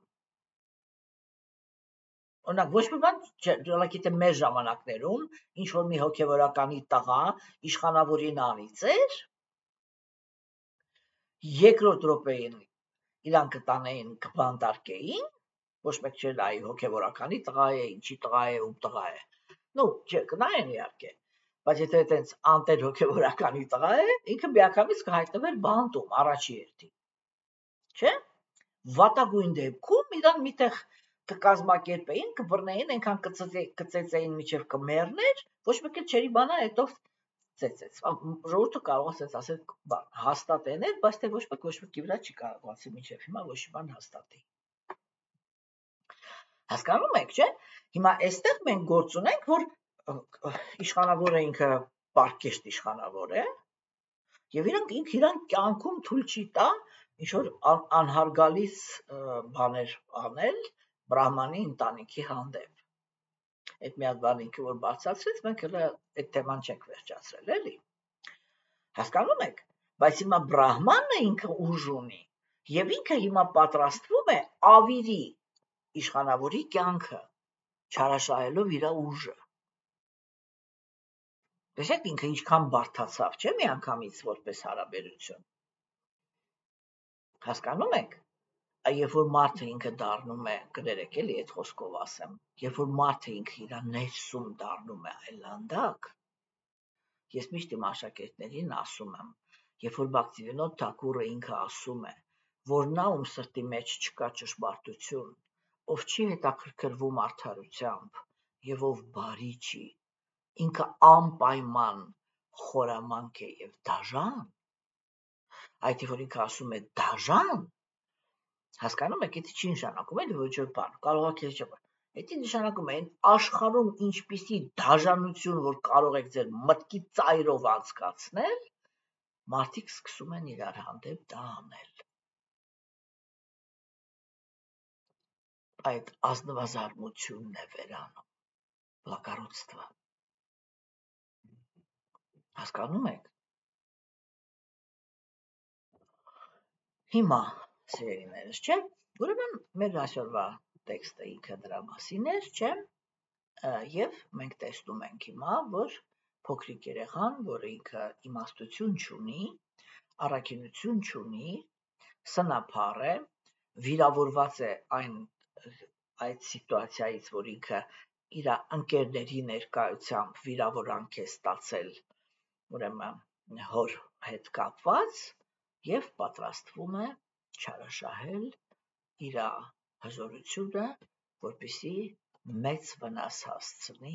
Օրինակ ոչ մի բան, չէ, գիտե մեր ժամանակներում ինչ որ մի հոգեվորականի տղա իշխանավորին անից էր, երկրորդ րոպեին իրանք կտանեին կբանդարկեին ոչ մեկ չէ նայի հոգևորականի տղա է, ինչի տղա է, ում տղա է։ Ну, չէ, կնայեն իհարկե։ Բայց եթե այտենց անտեր հոգևորականի տղա է, ինքը միակամից կհայտնվեր բանտում առաջի երթին։ Չէ՞։ Վատագույն դեպքում իրան միտեղ կկազմակերպեին, կբռնեին, այնքան կծեծեին միջև կմեռներ, ոչ մեկ էլ չերի բանա հետո ծեծեց։ Ժողովուրդը կարող է ասել, բան, հաստատեն էր, բայց թե ոչ մեկ ոչ մեկի վրա չի կարողացի միջև հիմա ոչ բան հաստատի։ Հասկանում եք, չէ՞։ Հիմա այստեղ մենք գործ ունենք, որ իշխանավորը ինքը պարկեշտ իշխանավոր է, եւ իրանք ինք իրան կյանքում թույլ չի տա ինչ որ անհարգալից բաներ անել բրահմանի ընտանիքի հանդեպ։ Այդ մի հատ բան ինքը որ բացացրեց, մենք հələ այդ թեման չենք վերջացրել, էլի։ Հասկանում եք։ Բայց հիմա բրահմանը ինքը ուժ ունի եւ ինքը հիմա պատրաստվում է ավիրի իշխանավորի կյանքը, չարաշահելով իր ուժը։ Տեսեք ինքը ինչքան բարթացավ, չէ՞ միանգամից որպես հարաբերություն։ Հասկանում եք։ Երբ որ մարդը ինքը դառնում է, կներեք էլի այդ խոսքով ասեմ, երբ որ մարդը ինքը իր ներսում դառնում է այլանդակ, ես միշտ իմ աշակերտներին ասում եմ, երբ որ Բաքսիվինոտ Թակուրը ինքը ասում է, որ նա ում սրտի մեջ չկա ճշմարտություն, ով չի հետաքրքրվում արդարությամբ եւ ով բարի չի, ինքը անպայման խորամանկ է եւ դաժան այդ որ ինքը ասում է դաժան հասկանում եք դա չի նշանակում էլ ոչ որ բան կարող է քեզ չբան դա նշանակում է այն աշխարհում ինչպիսի դաժանություն որ կարող եք ձեր մտքի ծայրով անցկացնել մարդիկ սկսում են իրար հանդեպ դա անել այդ ազնվազարմությունն է վերանում, բլակառուցտվը։ Հասկանում եք։ Հիմա, սիրելիներս, չէ՞։ Ուրեմն մեր այսօրվա տեքստը ինքը դրա մասին էր, չէ՞։ Եվ մենք տեսնում ենք հիմա, որ փոքրիկ երեխան, որը ինքը իմաստություն չունի, առաքինություն չունի, սնափառ է, վիրավորված է այն այդ սիտուացիայից, որ ինքը իր ընկերների ներկայությամբ վիրավորանք է ստացել, ուրեմն հոր հետ կապված, եւ պատրաստվում է չարաշահել իր հզորությունը, որպեսզի մեծ վնաս հասցնի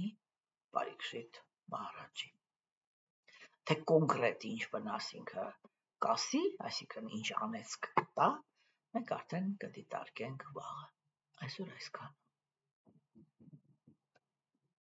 Պարիքշիտ Մահարաջին։ Թե կոնկրետ ինչ վնաս ինքը կասի, այսինքն ինչ անեցք կտա, մենք արդեն կդիտարկենք վաղը։ Այսօր այսքան։